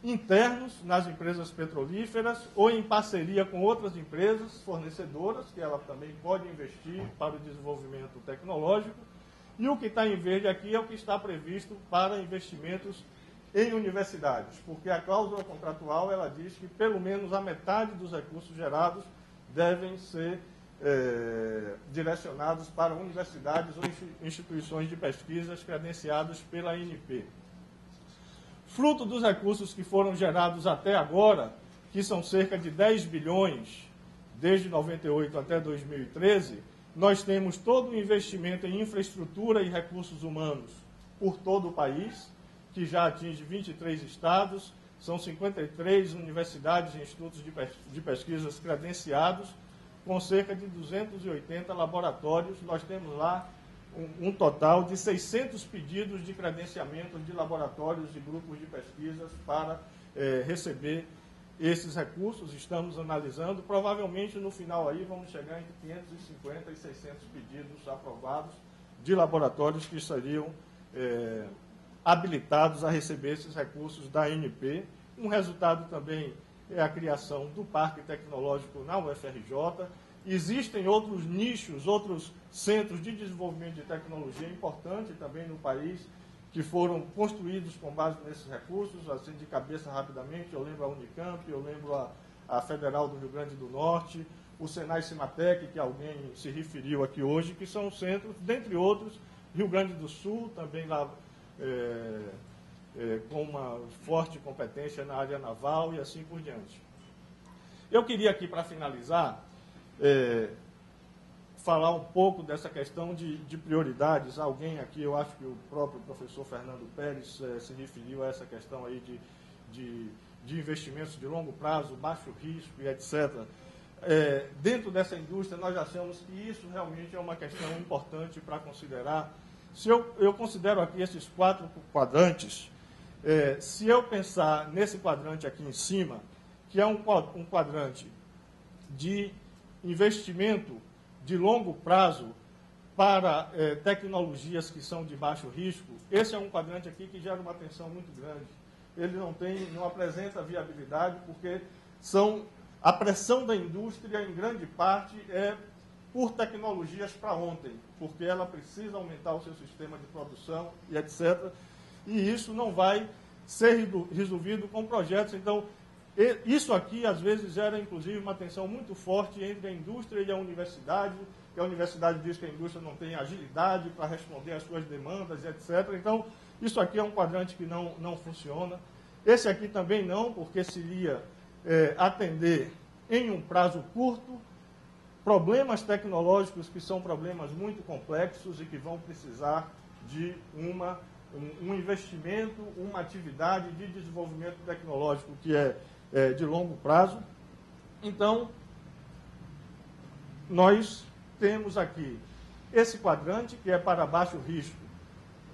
internos nas empresas petrolíferas ou em parceria com outras empresas fornecedoras, que ela também pode investir para o desenvolvimento tecnológico. E o que está em verde aqui é o que está previsto para investimentos em universidades, porque a cláusula contratual ela diz que pelo menos a metade dos recursos gerados devem ser é, direcionados para universidades ou instituições de pesquisas credenciadas pela ANP. Fruto dos recursos que foram gerados até agora, que são cerca de 10 bilhões desde 98 até 2013, nós temos todo o investimento em infraestrutura e recursos humanos por todo o país, que já atinge 23 estados, são 53 universidades e institutos de pesquisas credenciados, com cerca de 280 laboratórios. Nós temos lá um, um, total de 600 pedidos de credenciamento de laboratórios e grupos de pesquisas para é, receber esses recursos. Estamos analisando. Provavelmente no final aí vamos chegar entre 550 e 600 pedidos aprovados de laboratórios que seriam é, habilitados a receber esses recursos da ANP. Um resultado também é a criação do Parque Tecnológico na UFRJ. Existem outros nichos, outros centros de desenvolvimento de tecnologia importantes também no país, que foram construídos com base nesses recursos, assim de cabeça rapidamente, eu lembro a Unicamp, eu lembro a, a Federal do Rio Grande do Norte, o Senai Cimatec, que alguém se referiu aqui hoje, que são centros, dentre outros, Rio Grande do Sul, também lá é, é, com uma forte competência na área naval e assim por diante. Eu queria aqui, para finalizar, é, falar um pouco dessa questão de, de, prioridades. Alguém aqui, eu acho que o próprio professor Fernando Pérez é, se referiu a essa questão aí de, de, de, investimentos de longo prazo, baixo risco e etc. É, dentro dessa indústria, nós achamos que isso realmente é uma questão importante para considerar. Se eu, eu considero aqui esses quatro quadrantes, é, se eu pensar nesse quadrante aqui em cima, que é um, um quadrante de investimento de longo prazo para é, tecnologias que são de baixo risco, esse é um quadrante aqui que gera uma atenção muito grande. Ele não tem, não apresenta viabilidade porque são a pressão da indústria em grande parte é por tecnologias para ontem, porque ela precisa aumentar o seu sistema de produção e etc e isso não vai ser resolvido com projetos. Então, isso aqui, às vezes, gera, inclusive, uma tensão muito forte entre a indústria e a universidade, a universidade diz que a indústria não tem agilidade para responder às suas demandas, etc. Então, isso aqui é um quadrante que não, não funciona. Esse aqui também não, porque seria é, atender em um prazo curto problemas tecnológicos que são problemas muito complexos e que vão precisar de uma um, um investimento, uma atividade de desenvolvimento tecnológico que é, é de longo prazo. Então, nós temos aqui esse quadrante, que é para baixo risco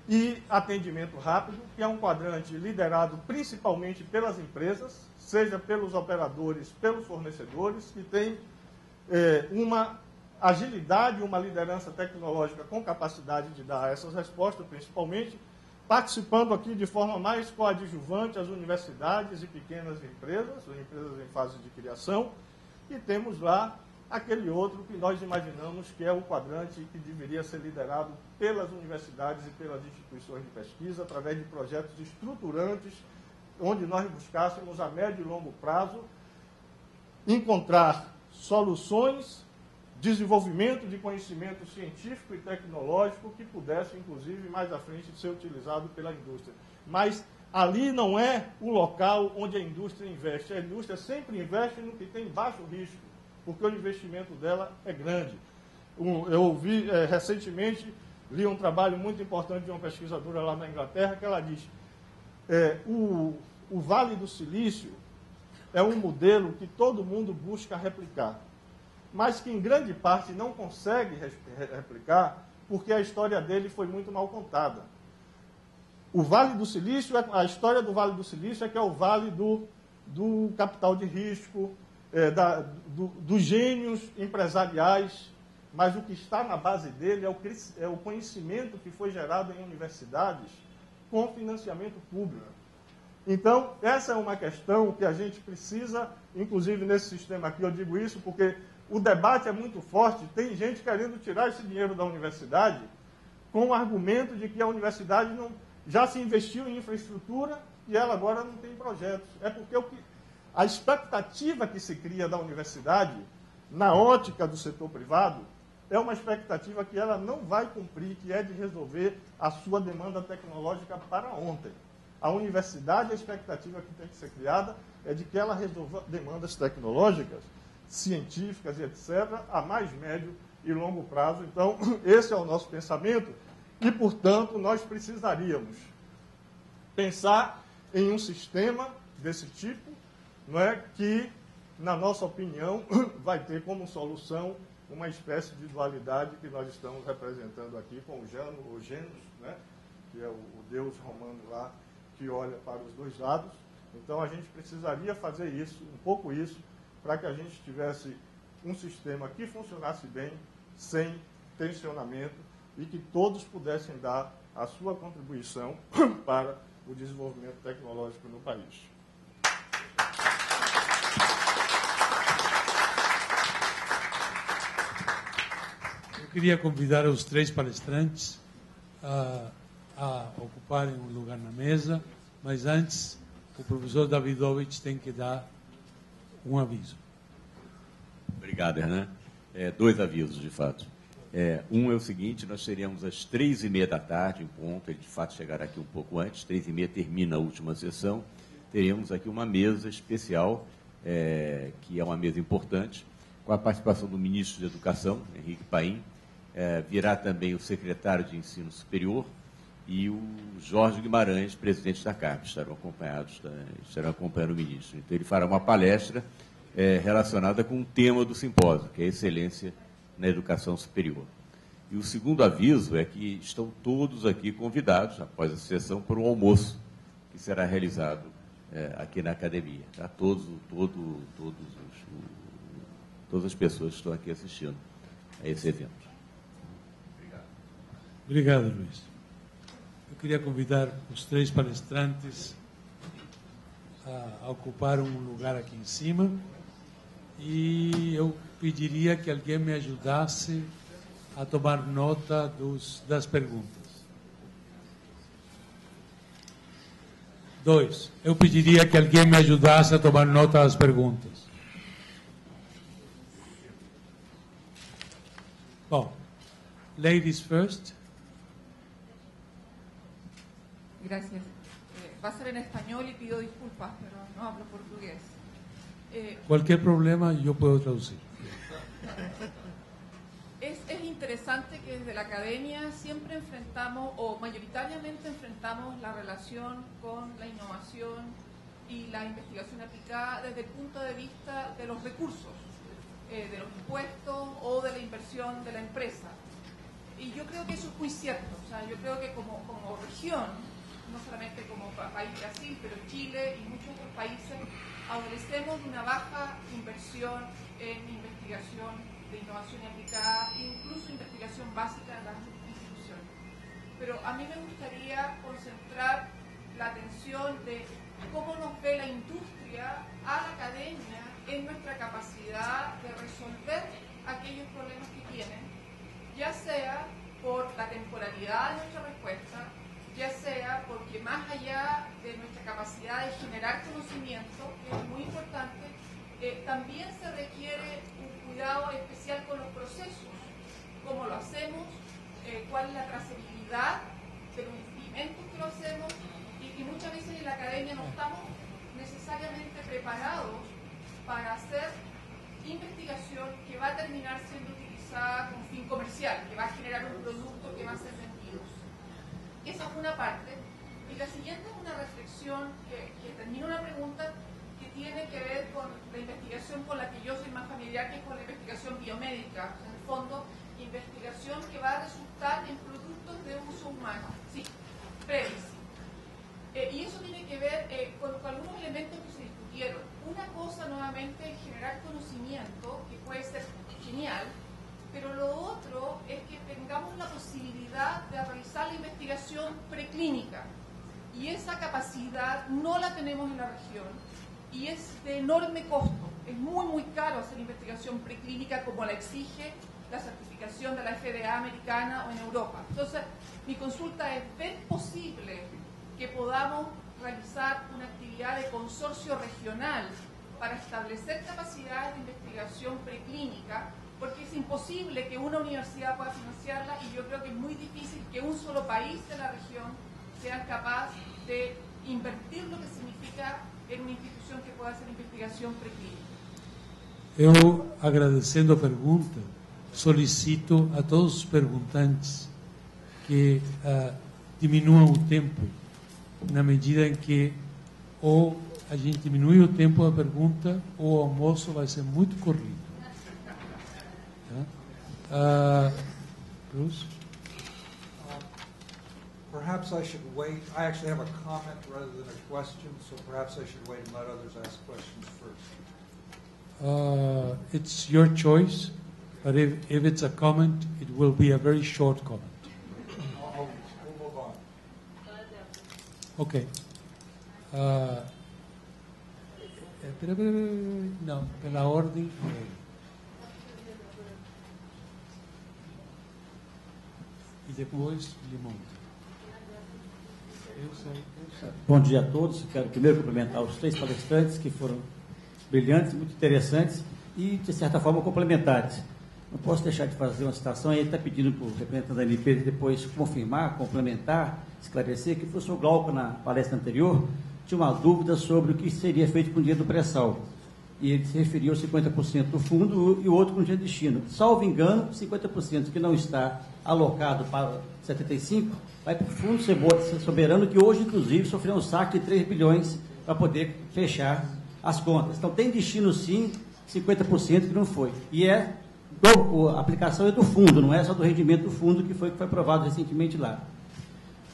e atendimento rápido, que é um quadrante liderado principalmente pelas empresas, seja pelos operadores, pelos fornecedores, que tem é, uma agilidade, uma liderança tecnológica com capacidade de dar essas respostas, principalmente participando aqui de forma mais coadjuvante as universidades e pequenas empresas, empresas em fase de criação, e temos lá aquele outro que nós imaginamos que é o quadrante que deveria ser liderado pelas universidades e pelas instituições de pesquisa, através de projetos estruturantes, onde nós buscássemos a médio e longo prazo encontrar soluções, desenvolvimento de conhecimento científico e tecnológico que pudesse, inclusive, mais à frente, ser utilizado pela indústria. Mas ali não é o local onde a indústria investe. A indústria sempre investe no que tem baixo risco porque o investimento dela é grande. eu vi é, recentemente, li um trabalho muito importante de uma pesquisadora lá na Inglaterra, que ela diz é, o, o Vale do Silício é um modelo que todo mundo busca replicar, mas que em grande parte não consegue replicar porque a história dele foi muito mal contada. O Vale do Silício, é, a história do Vale do Silício é que é o vale do, do capital de risco, é, da, do, dos gênios empresariais, mas o que está na base dele é o, é o conhecimento que foi gerado em universidades com financiamento público. Então, essa é uma questão que a gente precisa, inclusive nesse sistema aqui, eu digo isso porque o debate é muito forte, tem gente querendo tirar esse dinheiro da universidade com o argumento de que a universidade não, já se investiu em infraestrutura e ela agora não tem projetos. É porque o que, a expectativa que se cria da universidade, na ótica do setor privado, é uma expectativa que ela não vai cumprir, que é de resolver a sua demanda tecnológica para ontem. A universidade, a expectativa que tem que ser criada é de que ela resolva demandas tecnológicas, científicas etc., a mais médio e longo prazo. Então, esse é o nosso pensamento e, portanto, nós precisaríamos pensar em um sistema desse tipo não é que, na nossa opinião, vai ter como solução uma espécie de dualidade que nós estamos representando aqui com o Jano, ou né, que é o, o deus romano lá, que olha para os dois lados. Então, a gente precisaria fazer isso, um pouco isso, para que a gente tivesse um sistema que funcionasse bem, sem tensionamento, e que todos pudessem dar a sua contribuição para o desenvolvimento tecnológico no país. Eu queria convidar os três palestrantes a, a ocuparem um lugar na mesa, mas antes o professor Davidovich tem que dar um aviso. Obrigado, Hernan. É, dois avisos, de fato. É, um é o seguinte, nós teremos às três e meia da tarde, em ponto, ele de fato chegará aqui um pouco antes, três e meia termina a última sessão, teremos aqui uma mesa especial, é, que é uma mesa importante, com a participação do ministro de Educação, Henrique Paim, é, virá também o secretário de Ensino Superior e o Jorge Guimarães, presidente da CAP, estarão acompanhados, estarão acompanhando o ministro. Então, ele fará uma palestra é, relacionada com o tema do simpósio, que é a excelência na educação superior. E o segundo aviso é que estão todos aqui convidados, após a sessão, para um almoço que será realizado é, aqui na academia. Tá? Todos, todo, todos os, o, todas as pessoas que estão aqui assistindo a esse evento. Obrigado, Luiz. Queria convidar os três palestrantes a ocupar um lugar aqui em cima e eu pediria que alguém me ajudasse a tomar nota dos, das perguntas. Dois, eu pediria que alguém me ajudasse a tomar nota das perguntas. Bom, ladies first. Gracias. Eh, va a ser en español y pido disculpas, pero no hablo portugués. Eh, Cualquier problema yo puedo traducir. Es, es, interesante que desde la academia siempre enfrentamos, o mayoritariamente enfrentamos la relación con la innovación y la investigación aplicada desde el punto de vista de los recursos. eh, de los impuestos o de la inversión de la empresa. Y yo creo que eso es muy cierto. O sea, yo creo que como, como región, no solamente como pa- país Brasil, pero Chile y muchos otros países, adolecemos de una baja inversión en investigación de innovación aplicada, incluso investigación básica en las instituciones. Pero a mí me gustaría concentrar la atención de cómo nos ve la industria a la academia en nuestra capacidad de resolver aquellos problemas que tienen, ya sea por la temporalidad de nuestra respuesta, ya sea porque más allá de nuestra capacidad de generar conocimiento, que es muy importante, también se requiere un cuidado especial con los procesos, cómo lo hacemos, eh, cuál es la trazabilidad de los experimentos que lo hacemos y, y muchas veces en la academia no estamos necesariamente preparados para hacer investigación que va a terminar siendo utilizada con fin comercial, que va a generar un producto que va a ser. Esa es una parte. Y la siguiente es una reflexión que, que termina una pregunta que tiene que ver con la investigación con la que yo soy más familiar, que es con la investigación biomédica. En el fondo, investigación que va a resultar en productos de uso humano. Sí, previs. Eh, y eso tiene que ver eh, con, con algunos elementos que se discutieron. Una cosa, nuevamente, es generar conocimiento, que puede ser genial, pero lo otro es que tengamos la posibilidad de realizar la investigación preclínica. Y esa capacidad no la tenemos en la región y es de enorme costo. Es muy, muy caro hacer investigación preclínica como la exige la certificación de la FDA americana o en Europa. Entonces, mi consulta es, ¿ven posible que podamos realizar una actividad de consorcio regional para establecer capacidades de investigación preclínica? Porque es imposible que una universidad pueda financiarla y yo creo que es muy difícil que un solo país de la región sea capaz de invertir lo que significa en una institución que pueda hacer investigación preclínica. Eu, agradecendo a pergunta, solicito a todos os perguntantes que ah, diminuam o tempo, na medida em que ou a gente diminui o tempo da pergunta, ou o almoço vai ser muito corrido. Ah, Bruce? Perhaps I should wait. I actually have a comment rather than a question, so perhaps I should wait and let others ask questions first. Uh, it's your choice, but if, if it's a comment, it will be a very short comment. I'll- We'll move on. Ok. Ah, eh, espera, espera, E depois, limão. Eu sei, eu sei. Bom dia a todos. Quero primeiro cumprimentar os três palestrantes que foram brilhantes, muito interessantes e, de certa forma, complementares. Não posso deixar de fazer uma citação, ele está pedindo para o representante da NP depois confirmar, complementar, esclarecer que o professor Glauco, na palestra anterior, tinha uma dúvida sobre o que seria feito com o dinheiro do pré-sal. E ele se referiu aos 50% do fundo e o outro com dinheiro de destino. Salvo engano, 50% que não está alocado para 75% vai para o Fundo Soberano, que hoje, inclusive, sofreu um saque de 3 bilhões para poder fechar as contas. Então, tem destino, sim, 50% que não foi. E é do- a aplicação é do fundo, não é só do rendimento do fundo, que foi que foi aprovado recentemente lá.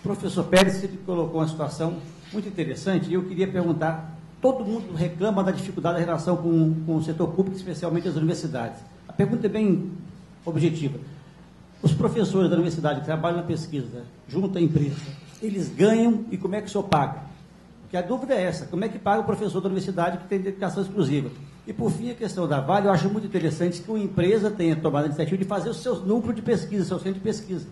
O professor Pérez colocou uma situação muito interessante e eu queria perguntar: todo mundo reclama da dificuldade da relação com, com o setor público, especialmente as universidades. A pergunta é bem objetiva. Os professores da universidade que trabalham na pesquisa, junto à empresa, eles ganham e como é que o senhor paga? Porque a dúvida é essa: como é que paga o professor da universidade que tem dedicação exclusiva? E por fim, a questão da Vale, eu acho muito interessante que uma empresa tenha tomado a iniciativa de fazer o seu núcleo de pesquisa, seu centro de pesquisa.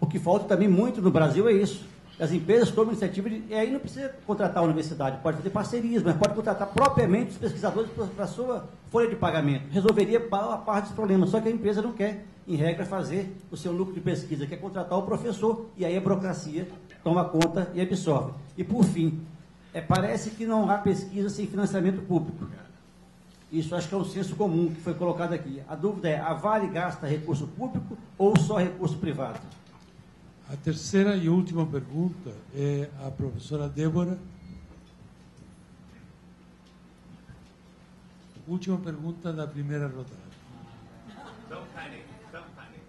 O que falta também muito no Brasil é isso. As empresas tomam iniciativa de, e aí não precisa contratar a universidade, pode fazer parcerias, mas pode contratar propriamente os pesquisadores para a sua folha de pagamento. Resolveria boa parte dos problemas, só que a empresa não quer, em regra, fazer o seu núcleo de pesquisa, quer contratar o professor, e aí a burocracia toma conta e absorve. E por fim, é, parece que não há pesquisa sem financiamento público. Isso acho que é um senso comum que foi colocado aqui. A dúvida é, a Vale gasta recurso público ou só recurso privado? A terceira e última pergunta é a professora Débora. Última pergunta da primeira rodada. Don't panic, don't panic.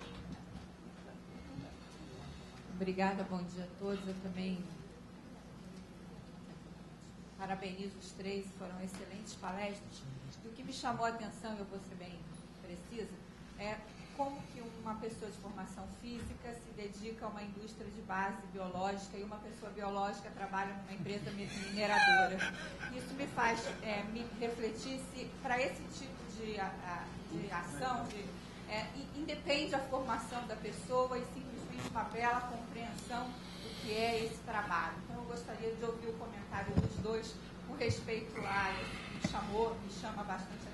Obrigada, bom dia a todos. Eu também parabenizo os três, foram excelentes palestras. E o que me chamou a atenção, eu vou ser bem precisa, é como uma pessoa de formação física se dedica a uma indústria de base biológica e uma pessoa biológica trabalha numa empresa mineradora. Isso me faz é, me refletir se para esse tipo de, a, de ação, de, é, independe a formação da pessoa e simplesmente uma bela compreensão do que é esse trabalho. Então eu gostaria de ouvir o comentário dos dois com respeito a me chamou, me chama bastante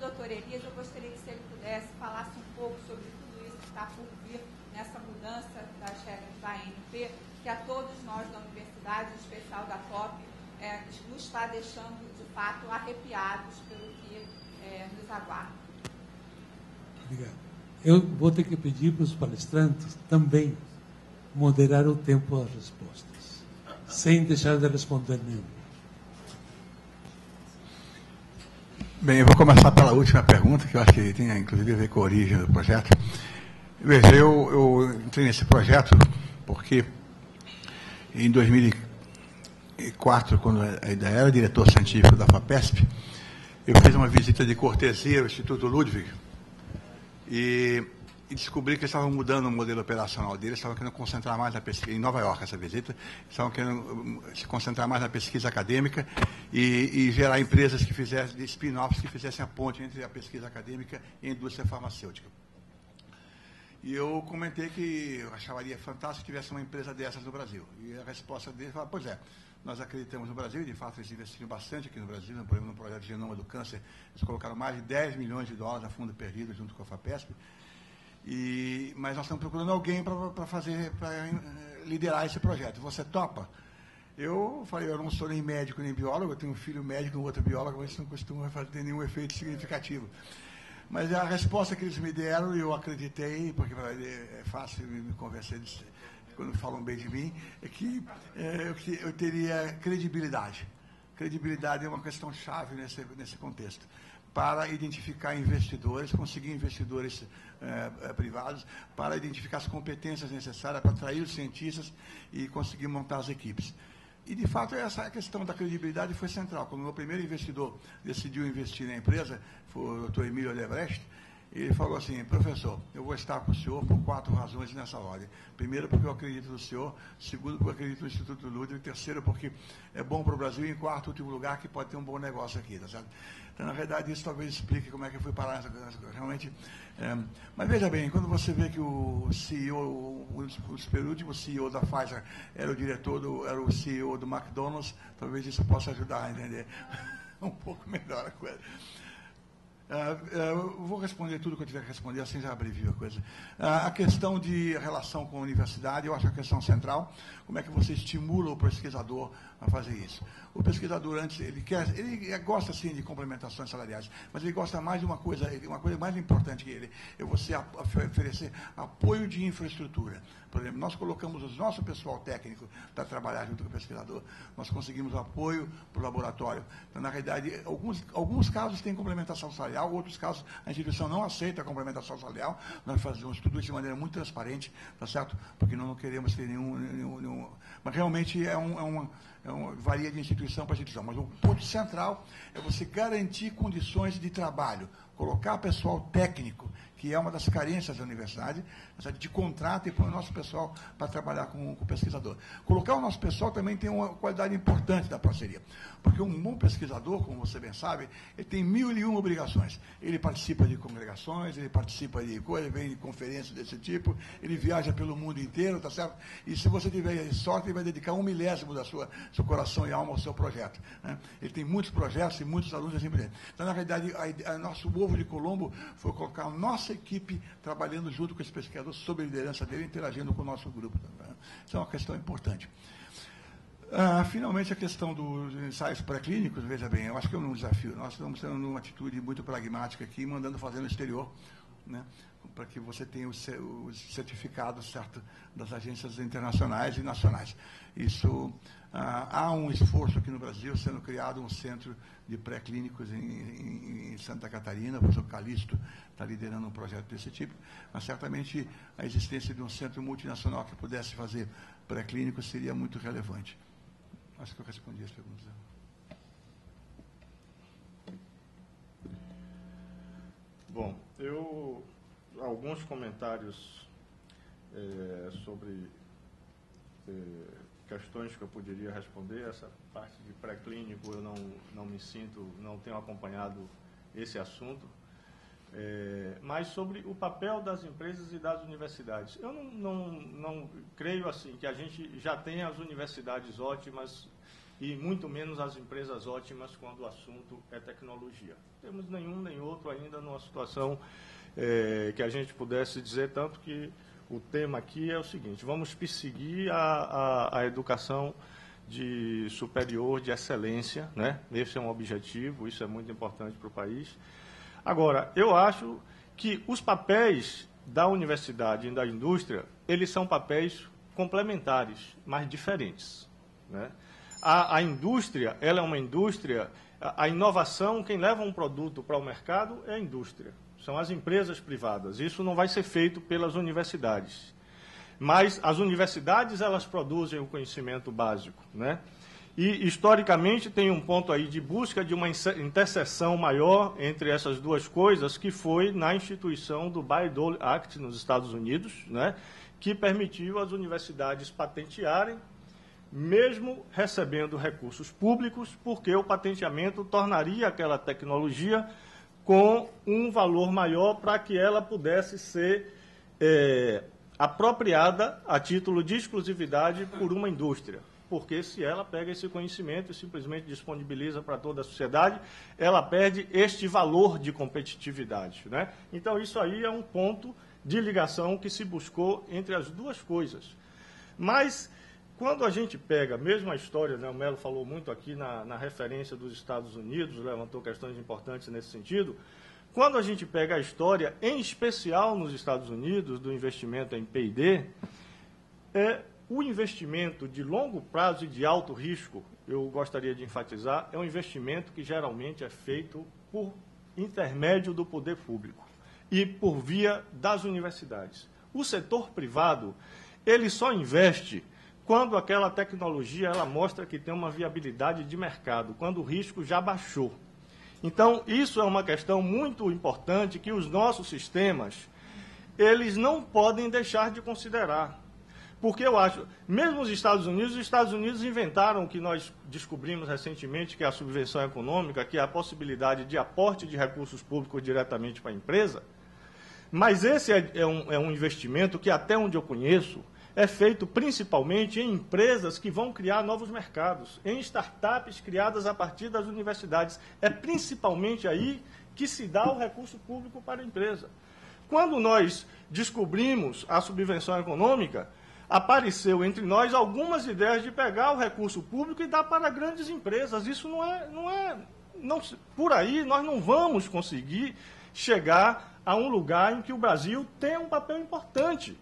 doutor Elias, eu gostaria que se ele pudesse falasse um pouco sobre tudo isso que está por vir nessa mudança das regras da ANP, que a todos nós da universidade, em especial da TOP, é, nos está deixando, de fato, arrepiados pelo que é, nos aguarda. Obrigado. Eu vou ter que pedir para os palestrantes também moderar o tempo das respostas, sem deixar de responder nenhum. Bem, eu vou começar pela última pergunta, que eu acho que tem inclusive a ver com a origem do projeto. Veja, eu, eu entrei nesse projeto porque em 2004, quando eu ainda era diretor científico da FAPESP, eu fiz uma visita de cortesia ao Instituto Ludwig e e descobri que eles estavam mudando o modelo operacional deles, estavam querendo concentrar mais na pesquisa, em Nova York essa visita, estavam querendo hum, se concentrar mais na pesquisa acadêmica e, e gerar empresas que fizessem, spin-offs que fizessem a ponte entre a pesquisa acadêmica e a indústria farmacêutica. E eu comentei que eu acharia fantástico que tivesse uma empresa dessas no Brasil. E a resposta deles foi, pois é, nós acreditamos no Brasil, e de fato eles investiram bastante aqui no Brasil, no, no projeto de Genoma do Câncer, eles colocaram mais de 10 milhões de dólares a fundo perdido junto com a FAPESP, e, mas nós estamos procurando alguém para fazer, para eh, liderar esse projeto. Você topa? Eu falei, eu não sou nem médico nem biólogo, eu tenho um filho médico e um outro biólogo, mas isso não costuma ter nenhum efeito significativo. Mas a resposta que eles me deram, eu acreditei, porque é fácil me convencer quando falam bem de mim, é que é, eu, teria credibilidade. Credibilidade é uma questão chave nesse, nesse contexto para identificar investidores, conseguir investidores eh, privados, para identificar as competências necessárias para atrair os cientistas e conseguir montar as equipes. E, de fato, essa questão da credibilidade foi central. Quando o meu primeiro investidor decidiu investir na empresa, foi o Dr. Emílio Odebrecht, ele falou assim, professor, eu vou estar com o senhor por quatro razões nessa ordem. Primeiro, porque eu acredito no senhor. Segundo, porque eu acredito no Instituto Ludwig. Terceiro, porque é bom para o Brasil. E em quarto, último lugar, que pode ter um bom negócio aqui, tá certo? Então, na verdade, isso talvez explique como é que eu fui parar nessa coisa. Realmente. É, mas veja bem, quando você vê que o CEO, o, o penúltimo CEO da Pfizer era o diretor, do, era o CEO do McDonald's, talvez isso possa ajudar a entender um pouco melhor a coisa. Uh, uh, vou responder tudo que eu tiver que responder, assim já abrevio a coisa. Uh, a questão de relação com a universidade, eu acho a questão central. Como é que você estimula o pesquisador a fazer isso? O pesquisador antes, ele quer, ele gosta sim de complementações salariais, mas ele gosta mais de uma coisa, uma coisa mais importante que ele, é você oferecer apoio de infraestrutura. Por exemplo, nós colocamos o nosso pessoal técnico para trabalhar junto com o pesquisador, nós conseguimos apoio para o laboratório. Então, na realidade, alguns, alguns casos têm complementação salarial, outros casos a instituição não aceita a complementação salarial, nós fazemos tudo isso de maneira muito transparente, tá certo? Porque nós não queremos ter nenhum. nenhum, nenhum mas realmente é, um, é uma é um, varia de instituição para instituição, mas o ponto central é você garantir condições de trabalho, colocar pessoal técnico, que é uma das carências da universidade, de contrato e pôr o nosso pessoal para trabalhar com, com, o pesquisador. Colocar o nosso pessoal também tem uma qualidade importante da parceria, porque um bom pesquisador, como você bem sabe, ele tem mil e uma obrigações. Ele participa de congregações, ele participa de coisas, vem de conferências desse tipo, ele viaja pelo mundo inteiro, tá certo? E se você tiver sorte, ele vai dedicar um milésimo da sua seu coração e alma ao seu projeto. Né? Ele tem muitos projetos e muitos alunos assim por Então, na realidade, a nosso ovo de Colombo foi colocar a nossa equipe trabalhando junto com esse pesquisador sob a liderança dele, interagindo com o nosso grupo. Isso é uma questão importante. Ah, finalmente, a questão dos ensaios pré-clínicos, veja bem, eu acho que é um desafio. Nós estamos tendo uma atitude muito pragmática aqui, mandando fazer no exterior né, para que você tenha os, os certificados certo, das agências internacionais e nacionais. Isso ah, há um esforço aqui no Brasil sendo criado um centro de pré-clínicos em, em, em, Santa Catarina, o professor Calixto está liderando um projeto desse tipo, mas certamente a existência de um centro multinacional que pudesse fazer pré-clínicos seria muito relevante. Acho que eu respondi as perguntas. Bom, eu alguns comentários é, sobre é, questões que eu poderia responder. Essa parte de pré-clínico eu não, não me sinto, não tenho acompanhado esse assunto. É, mas sobre o papel das empresas e das universidades. Eu não, não, não creio assim que a gente já tenha as universidades ótimas e muito menos as empresas ótimas quando o assunto é tecnologia. Temos nenhum nem outro ainda numa situação é, que a gente pudesse dizer, tanto que o tema aqui é o seguinte, vamos perseguir a, a, a educação de superior, de excelência, né? esse é um objetivo, isso é muito importante para o país. Agora, eu acho que os papéis da universidade e da indústria, eles são papéis complementares, mas diferentes. Né? A, a indústria, ela é uma indústria, a, a inovação, quem leva um produto para o mercado é a indústria são as empresas privadas. Isso não vai ser feito pelas universidades. Mas as universidades, elas produzem o conhecimento básico, né? E, historicamente, tem um ponto aí de busca de uma interseção maior entre essas duas coisas, que foi na instituição do Bayh-Dole Act nos Estados Unidos, né, que permitiu às universidades patentearem, mesmo recebendo recursos públicos, porque o patenteamento tornaria aquela tecnologia com um valor maior para que ela pudesse ser é, apropriada a título de exclusividade por uma indústria. Porque se ela pega esse conhecimento e simplesmente disponibiliza para toda a sociedade, ela perde este valor de competitividade. Né? Então, isso aí é um ponto de ligação que se buscou entre as duas coisas. Mas quando a gente pega, mesmo a história, né, o Melo falou muito aqui na, na referência dos Estados Unidos, levantou questões importantes nesse sentido. Quando a gente pega a história, em especial nos Estados Unidos, do investimento em PD, é, o investimento de longo prazo e de alto risco, eu gostaria de enfatizar, é um investimento que geralmente é feito por intermédio do poder público e por via das universidades. O setor privado, ele só investe quando aquela tecnologia ela mostra que tem uma viabilidade de mercado, quando o risco já baixou. Então, isso é uma questão muito importante que os nossos sistemas, eles não podem deixar de considerar. Porque eu acho, mesmo os Estados Unidos, os Estados Unidos inventaram o que nós descobrimos recentemente, que é a subvenção econômica, que é a possibilidade de aporte de recursos públicos diretamente para a empresa. Mas esse é, é, um, é um investimento que, até onde eu conheço, é feito principalmente em empresas que vão criar novos mercados, em startups criadas a partir das universidades. É principalmente aí que se dá o recurso público para a empresa. Quando nós descobrimos a subvenção econômica, apareceu entre nós algumas ideias de pegar o recurso público e dar para grandes empresas. Isso não é, não é, não, por aí nós não vamos conseguir chegar a um lugar em que o Brasil tem um papel importante.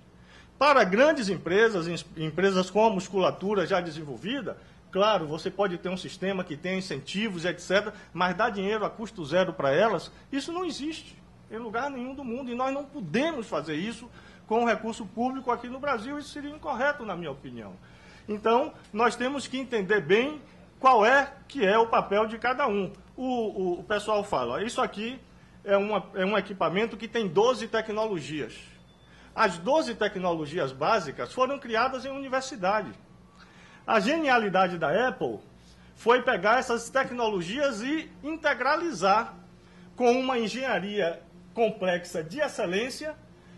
Para grandes empresas, empresas com a musculatura já desenvolvida, claro, você pode ter um sistema que tem incentivos, etc., mas dar dinheiro a custo zero para elas, isso não existe em lugar nenhum do mundo. E nós não podemos fazer isso com o recurso público aqui no Brasil. Isso seria incorreto, na minha opinião. Então, nós temos que entender bem qual é que é o papel de cada um. O, o, o pessoal fala, isso aqui é, uma, é um equipamento que tem 12 tecnologias. As 12 tecnologias básicas foram criadas em universidade. A genialidade da Apple foi pegar essas tecnologias e integralizar com uma engenharia complexa de excelência.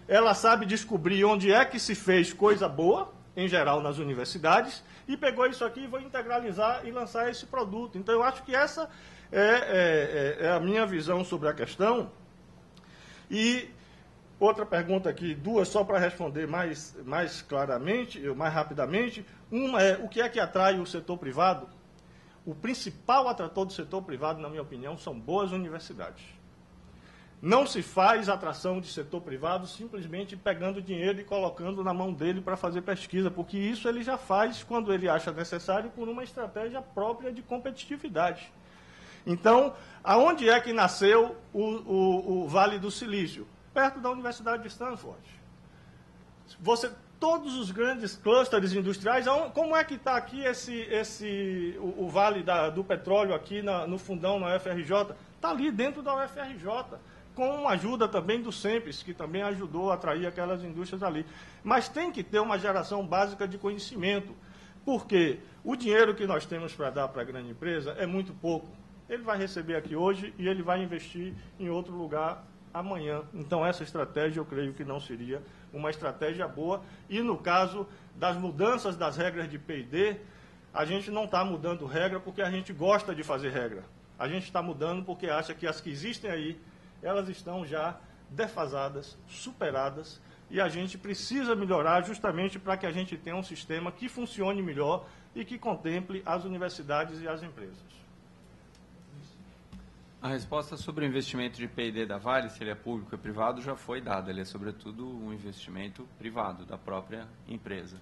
Ela sabe descobrir onde é que se fez coisa boa, em geral nas universidades, e pegou isso aqui e vai integralizar e lançar esse produto. Então, eu acho que essa é, é, é, é a minha visão sobre a questão. E Outra pergunta aqui, duas só para responder mais, mais claramente, mais rapidamente. Uma é, o que é que atrai o setor privado? O principal atrator do setor privado, na minha opinião, são boas universidades. Não se faz atração de setor privado simplesmente pegando dinheiro e colocando na mão dele para fazer pesquisa, porque isso ele já faz quando ele acha necessário por uma estratégia própria de competitividade. Então, aonde é que nasceu o, o, o Vale do Silício? Perto da Universidade de Stanford. Você, todos os grandes clusters industriais, como é que está aqui esse, esse, o, o Vale da, do Petróleo aqui na, no fundão na UFRJ? Está ali dentro da UFRJ com ajuda também do SEMPES, que também ajudou a atrair aquelas indústrias ali. Mas tem que ter uma geração básica de conhecimento, porque o dinheiro que nós temos para dar para a grande empresa é muito pouco. Ele vai receber aqui hoje e ele vai investir em outro lugar amanhã. Então, essa estratégia eu creio que não seria uma estratégia boa. E no caso das mudanças das regras de PD, a gente não está mudando regra porque a gente gosta de fazer regra. A gente está mudando porque acha que as que existem aí elas estão já defasadas, superadas, e a gente precisa melhorar justamente para que a gente tenha um sistema que funcione melhor e que contemple as universidades e as empresas. A resposta sobre o investimento de P&D da Vale, se ele é público ou privado, já foi dada. Ele é, sobretudo, um investimento privado da própria empresa.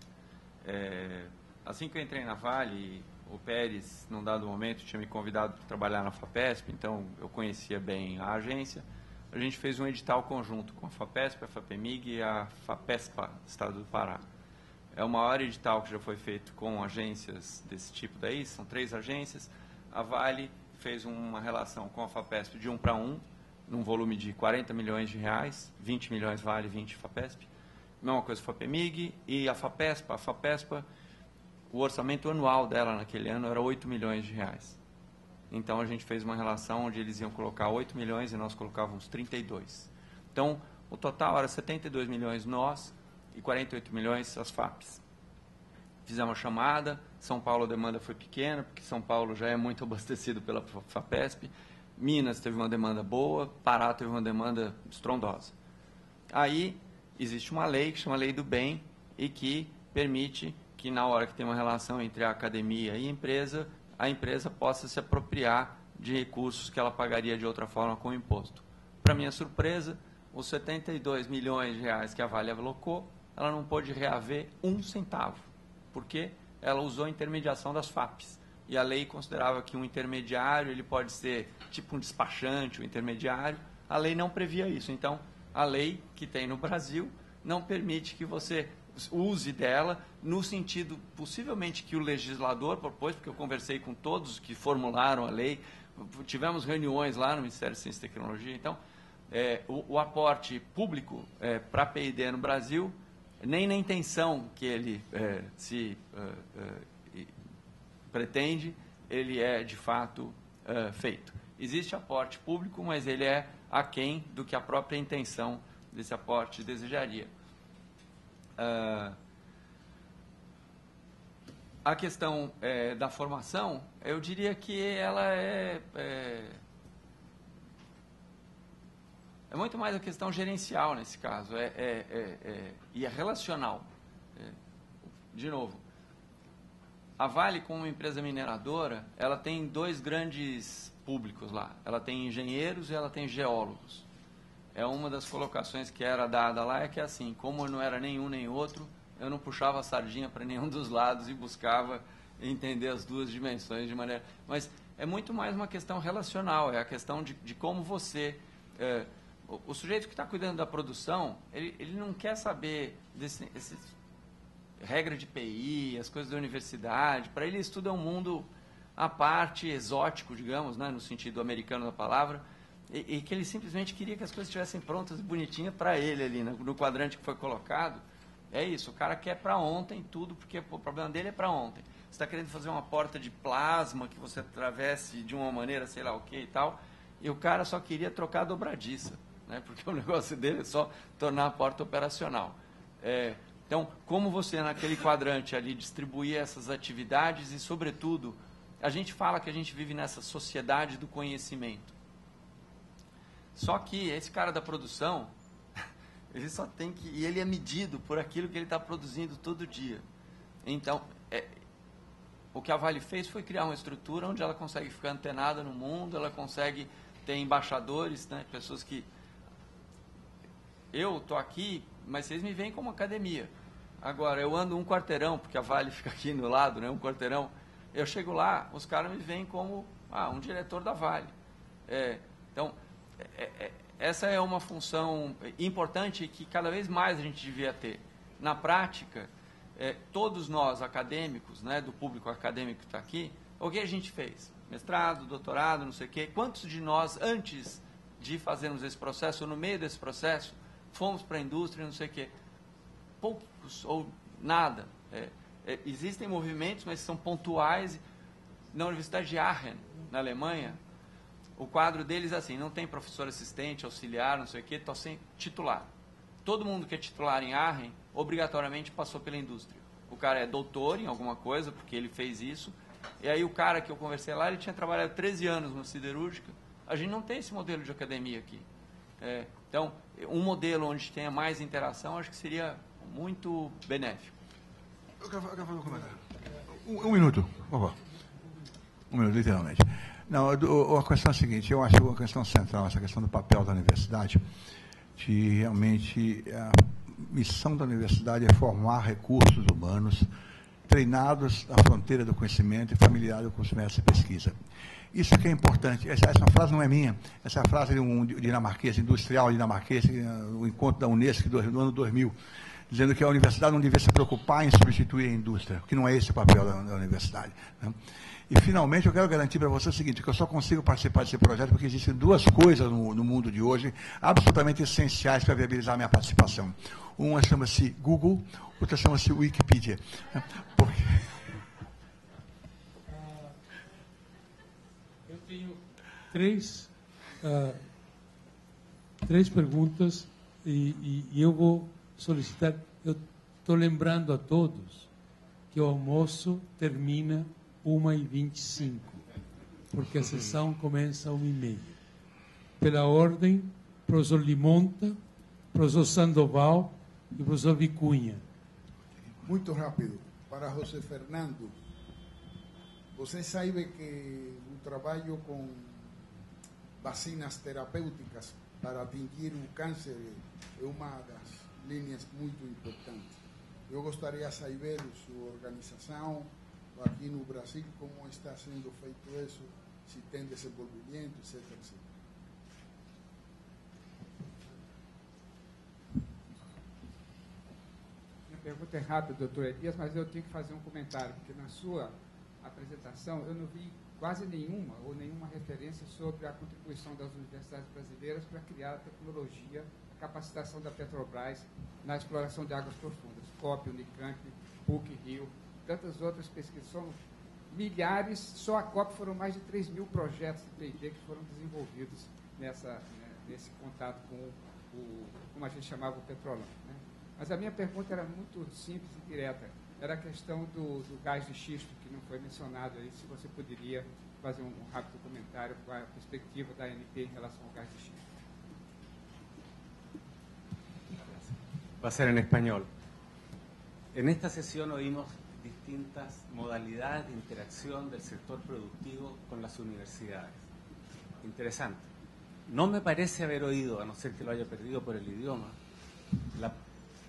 É, assim que eu entrei na Vale, o Pérez, num dado momento, tinha me convidado para trabalhar na FAPESP, então eu conhecia bem a agência. A gente fez um edital conjunto com a FAPESP, a FAPEMIG e a FAPESPA, Estado do Pará. É o maior edital que já foi feito com agências desse tipo daí, são três agências. A Vale fez uma relação com a FAPESP de um para um, num volume de 40 milhões de reais, 20 milhões Vale, 20 FAPESP. Mesma coisa a FAPEMIG e a FAPESPA. A FAPESPA o orçamento anual dela naquele ano era 8 milhões de reais. Então a gente fez uma relação onde eles iam colocar 8 milhões e nós colocávamos 32. Então o total era 72 milhões nós e 48 milhões as FAPs. Fizemos uma chamada, São Paulo a demanda foi pequena, porque São Paulo já é muito abastecido pela FAPESP, Minas teve uma demanda boa, Pará teve uma demanda estrondosa. Aí existe uma lei que chama Lei do Bem e que permite que na hora que tem uma relação entre a academia e a empresa, a empresa possa se apropriar de recursos que ela pagaria de outra forma com o imposto. Para minha surpresa, os 72 milhões de reais que a Vale alocou, ela não pôde reaver um centavo, porque ela usou a intermediação das FAPs. E a lei considerava que um intermediário ele pode ser tipo um despachante, um intermediário. A lei não previa isso. Então, a lei que tem no Brasil não permite que você use dela no sentido possivelmente que o legislador propôs, porque eu conversei com todos que formularam a lei, tivemos reuniões lá no Ministério de Ciência e Tecnologia, então é, o, o, aporte público é, para a PID no Brasil, nem na intenção que ele é, se é, é, pretende, ele é de fato é, feito. Existe aporte público, mas ele é aquém do que a própria intenção desse aporte desejaria. Uh, a questão é, da formação, eu diria que ela é, é, é, muito mais a questão gerencial nesse caso, é, é, é, é e é relacional. de novo, a Vale, como uma empresa mineradora, ela tem dois grandes públicos lá. Ela tem engenheiros e ela tem geólogos é uma das colocações que era dada lá, é que assim, como não era nenhum nem outro, eu não puxava a sardinha para nenhum dos lados e buscava entender as duas dimensões de maneira. Mas é muito mais uma questão relacional, é a questão de, de como você. É, o, o, sujeito que está cuidando da produção, ele, ele não quer saber desse, esse, regra de PI, as coisas da universidade. Para ele, estuda um mundo à parte, exótico, digamos, né, no sentido americano da palavra e, e, que ele simplesmente queria que as coisas estivessem prontas e bonitinhas para ele ali, no, no, quadrante que foi colocado. É isso, o cara quer para ontem tudo, porque pô, o problema dele é para ontem. Você está querendo fazer uma porta de plasma que você atravesse de uma maneira, sei lá o que e tal, e o cara só queria trocar a dobradiça, né? porque o negócio dele é só tornar a porta operacional. É, então, como você naquele quadrante ali distribuir essas atividades e, sobretudo, a gente fala que a gente vive nessa sociedade do conhecimento. Só que esse cara da produção, ele só tem que. E ele é medido por aquilo que ele está produzindo todo dia. Então, é, o que a Vale fez foi criar uma estrutura onde ela consegue ficar antenada no mundo, ela consegue ter embaixadores, né, pessoas que eu tô aqui, mas vocês me veem como academia. Agora, eu ando um quarteirão, porque a Vale fica aqui no lado, né, um quarteirão. Eu chego lá, os caras me veem como ah, um diretor da Vale. É, então, é, é, essa é uma função importante que cada vez mais a gente devia ter. Na prática, é, todos nós acadêmicos, né, do público acadêmico que está aqui, o que a gente fez? Mestrado, doutorado, não sei o quê. Quantos de nós, antes de fazermos esse processo, no meio desse processo, fomos para a indústria, não sei o quê? Poucos ou nada. É, é, existem movimentos, mas são pontuais. Na Universidade de Aachen, na Alemanha, o quadro deles é assim, não tem professor assistente, auxiliar, não sei o quê, estou sem titular. Todo mundo que é titular em Aachen, obrigatoriamente passou pela indústria. O cara é doutor em alguma coisa, porque ele fez isso, e aí o cara que eu conversei lá, ele tinha trabalhado 13 anos na siderúrgica. A gente não tem esse modelo de academia aqui. É, então, um modelo onde tenha mais interação, acho que seria muito benéfico. Eu quero, eu quero fazer um comentário. Um, um minuto, por favor. Um minuto, literalmente. Não, a questão é a seguinte, eu acho a questão central, essa questão do papel da universidade, de realmente a missão da universidade é formar recursos humanos treinados na fronteira do conhecimento e com os métodos de pesquisa. Isso que é importante. Essa, essa, frase não é minha, essa é frase de um dinamarquês, industrial dinamarquês, o encontro da Unesco do ano 2000, dizendo que a universidade não devia se preocupar em substituir a indústria, que não é esse o papel da, da universidade. Né? E, finalmente, eu quero garantir para você o seguinte, que eu só consigo participar desse projeto porque existem duas coisas no, no mundo de hoje absolutamente essenciais para viabilizar a minha participação. Uma chama-se Google, outra chama-se Wikipedia. Porque... Eu tenho três, uh, três perguntas e, e, e eu vou solicitar... Eu estou lembrando a todos que o almoço termina 1h25, porque a sessão começa às 1h30. Pela ordem, professor Limonta, professor Sandoval e professor Vicunha. Muito rápido. Para José Fernando, você sabe que o trabalho com vacinas terapêuticas para atingir o câncer é uma das linhas muito importantes. Eu gostaria de saber sua organização, aqui no Brasil, como está sendo feito isso, se tem desenvolvimento, etc. etc. Minha pergunta é rápida, doutor Elias, mas eu tenho que fazer um comentário, porque na sua apresentação eu não vi quase nenhuma ou nenhuma referência sobre a contribuição das universidades brasileiras para criar a tecnologia, a capacitação da Petrobras na exploração de águas profundas. COP, Unicamp, PUC, Rio, tantas outras pesquisas. São milhares, só a COP foram mais de 3 mil projetos de P&D que foram desenvolvidos nessa, né, nesse contato com o, como a gente chamava o petróleo. Né? Mas a minha pergunta era muito simples e direta. Era a questão do, do gás de xisto, que não foi mencionado aí, se você poderia fazer um, um rápido comentário com a perspectiva da ANP em relação ao gás de xisto. Va a ser en español. En esta sesión oímos distintas modalidades de interacción del sector productivo con las universidades. Interesante. No me parece haber oído, a no ser que lo haya perdido por el idioma, la,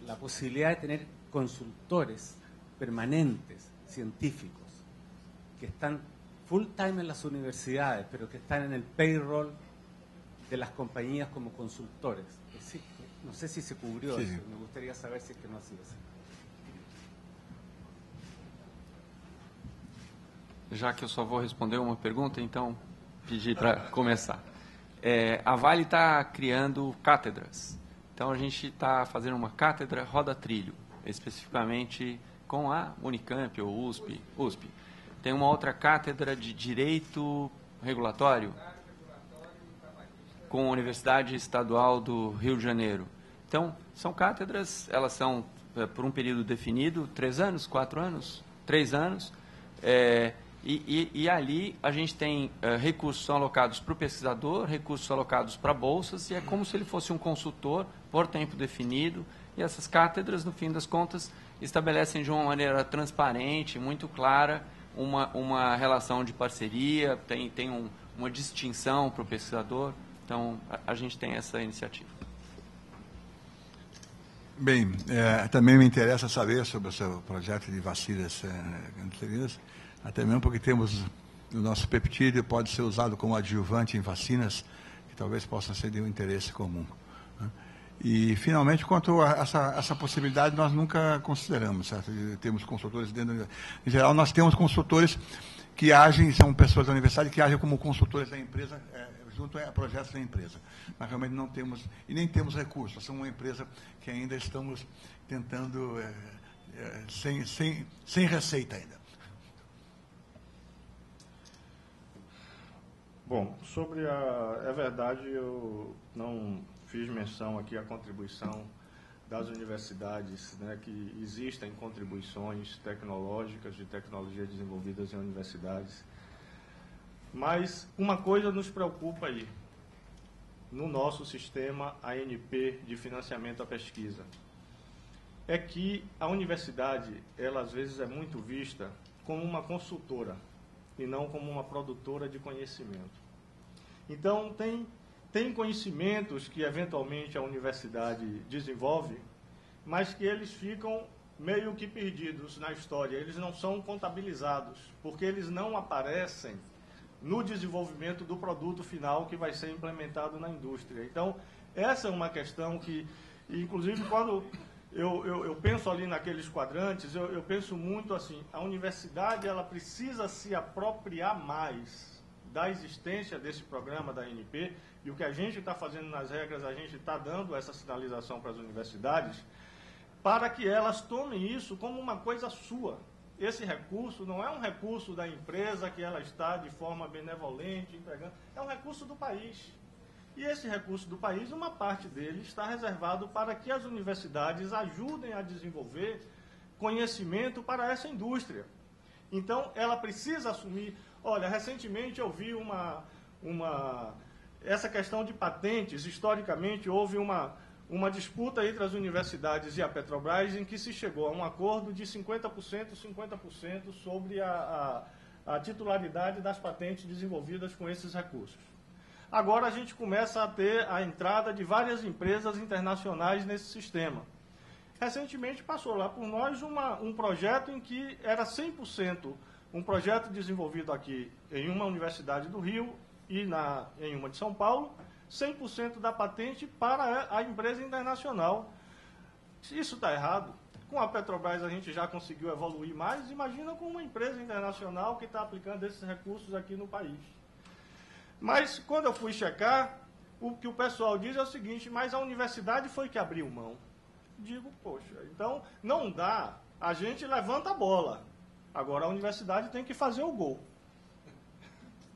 la posibilidad de tener consultores permanentes, científicos, que están full time en las universidades, pero que están en el payroll de las compañías como consultores. no sé si se cubrió Sí, eso, me gustaría saber si es que no ha sido así. Já que eu só vou responder uma pergunta, então pedir para começar. É, a Vale está criando cátedras. Então a gente está fazendo uma cátedra roda trilho, especificamente com a Unicamp ou USP. USP. Tem uma outra cátedra de direito regulatório com a Universidade Estadual do Rio de Janeiro. Então, são cátedras, elas são é, por um período definido, três anos, quatro anos, três anos, é, e, e, e ali a gente tem é, recursos alocados para o pesquisador, recursos alocados para bolsas, e é como se ele fosse um consultor por tempo definido, e essas cátedras, no fim das contas, estabelecem de uma maneira transparente, muito clara, uma, uma relação de parceria, tem, tem um, uma distinção para o pesquisador. Então, a, a gente tem essa iniciativa. Bem, é, também me interessa saber sobre o seu projeto de vacinas é, até mesmo porque temos o nosso peptídeo pode ser usado como adjuvante em vacinas que talvez possam ser de um interesse comum. E, finalmente, quanto a essa, essa possibilidade, nós nunca consideramos, certo? Temos consultores dentro. Em geral, nós temos consultores que agem, são pessoas da universidade que agem como consultores da empresa, é, junto a projetos da empresa. Mas realmente não temos, e nem temos recursos. Somos uma empresa que ainda estamos tentando, é, é, sem, sem, sem receita ainda. Bom, sobre a. É verdade, eu não fiz menção aqui à contribuição das universidades, né, que existem contribuições tecnológicas, de tecnologia desenvolvidas em universidades. Mas uma coisa nos preocupa aí, no nosso sistema ANP de financiamento à pesquisa, é que a universidade, ela às vezes é muito vista como uma consultora e não como uma produtora de conhecimento. Então, tem, tem conhecimentos que eventualmente a universidade desenvolve, mas que eles ficam meio que perdidos na história, eles não são contabilizados, porque eles não aparecem no desenvolvimento do produto final que vai ser implementado na indústria. Então, essa é uma questão que, inclusive, quando eu, eu, eu, penso ali naqueles quadrantes, eu, eu, penso muito assim, a universidade ela precisa se apropriar mais da existência desse programa da ANP e o que a gente está fazendo nas regras, a gente está dando essa sinalização para as universidades, para que elas tomem isso como uma coisa sua. Esse recurso não é um recurso da empresa que ela está de forma benevolente empregando, é um recurso do país. E esse recurso do país, uma parte dele está reservado para que as universidades ajudem a desenvolver conhecimento para essa indústria. Então, ela precisa assumir. Olha, recentemente eu vi uma. uma essa questão de patentes, historicamente, houve uma, uma disputa entre as universidades e a Petrobras em que se chegou a um acordo de 50%, 50% sobre a, a, a titularidade das patentes desenvolvidas com esses recursos. Agora a gente começa a ter a entrada de várias empresas internacionais nesse sistema. Recentemente passou lá por nós uma, um projeto em que era 100% um projeto desenvolvido aqui em uma universidade do Rio e na, em uma de São Paulo, 100% da patente para a empresa internacional. Isso está errado. Com a Petrobras a gente já conseguiu evoluir mais, imagina com uma empresa internacional que está aplicando esses recursos aqui no país. Mas quando eu fui checar, o que o pessoal diz é o seguinte, mas a universidade foi que abriu mão. Digo, poxa, então não dá, a gente levanta a bola. Agora a universidade tem que fazer o gol.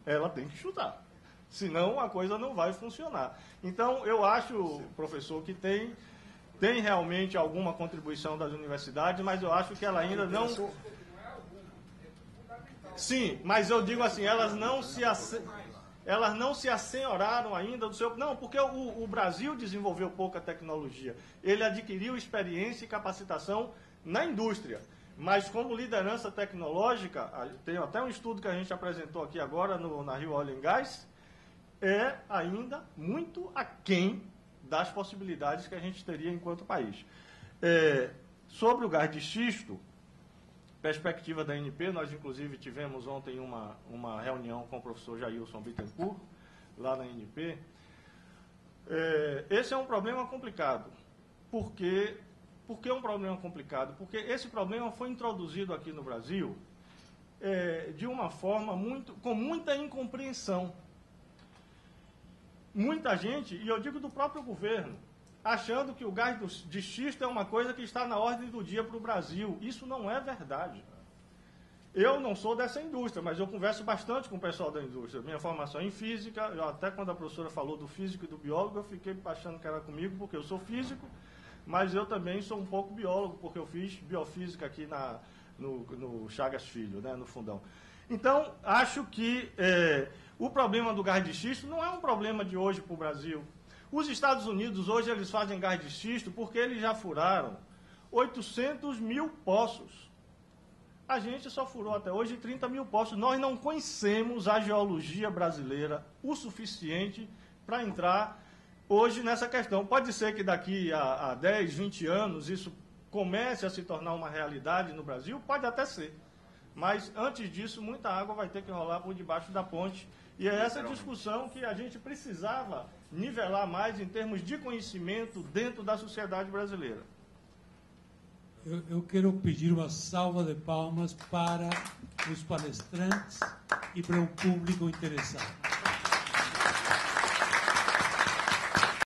Ela tem que chutar. Senão a coisa não vai funcionar. Então eu acho, professor, que tem, tem realmente alguma contribuição das universidades, mas eu acho que ela ainda não. Sim, mas eu digo assim, elas não se elas não se assenhoraram ainda do seu. Não, porque o, o, Brasil desenvolveu pouca tecnologia. Ele adquiriu experiência e capacitação na indústria. Mas como liderança tecnológica, tem até um estudo que a gente apresentou aqui agora no, na Rio Oil Gas, é ainda muito aquém das possibilidades que a gente teria enquanto país. É, sobre o gás de xisto, perspectiva da NP, nós inclusive tivemos ontem uma, uma reunião com o professor Jailson Bittencourt, lá na NP. É, esse é um problema complicado. Por quê? Por que um problema complicado? Porque esse problema foi introduzido aqui no Brasil é, de uma forma muito, com muita incompreensão. Muita gente, e eu digo do próprio governo, achando que o gás de xisto é uma coisa que está na ordem do dia para o Brasil. Isso não é verdade. Eu não sou dessa indústria, mas eu converso bastante com o pessoal da indústria. Minha formação é em física, eu, até quando a professora falou do físico e do biólogo, eu fiquei achando que era comigo, porque eu sou físico, mas eu também sou um pouco biólogo, porque eu fiz biofísica aqui na, no, no Chagas Filho, né, no fundão. Então, acho que é, o problema do gás de xisto não é um problema de hoje para o Brasil. Os Estados Unidos hoje eles fazem gás de xisto porque eles já furaram 800 mil poços. A gente só furou até hoje 30 mil poços. Nós não conhecemos a geologia brasileira o suficiente para entrar hoje nessa questão. Pode ser que daqui a, a 10, 20 anos isso comece a se tornar uma realidade no Brasil? Pode até ser. Mas antes disso, muita água vai ter que rolar por debaixo da ponte. E é essa discussão que a gente precisava nivelar mais em termos de conhecimento dentro da sociedade brasileira. Eu, eu quero pedir uma salva de palmas para os palestrantes e para o público interessado.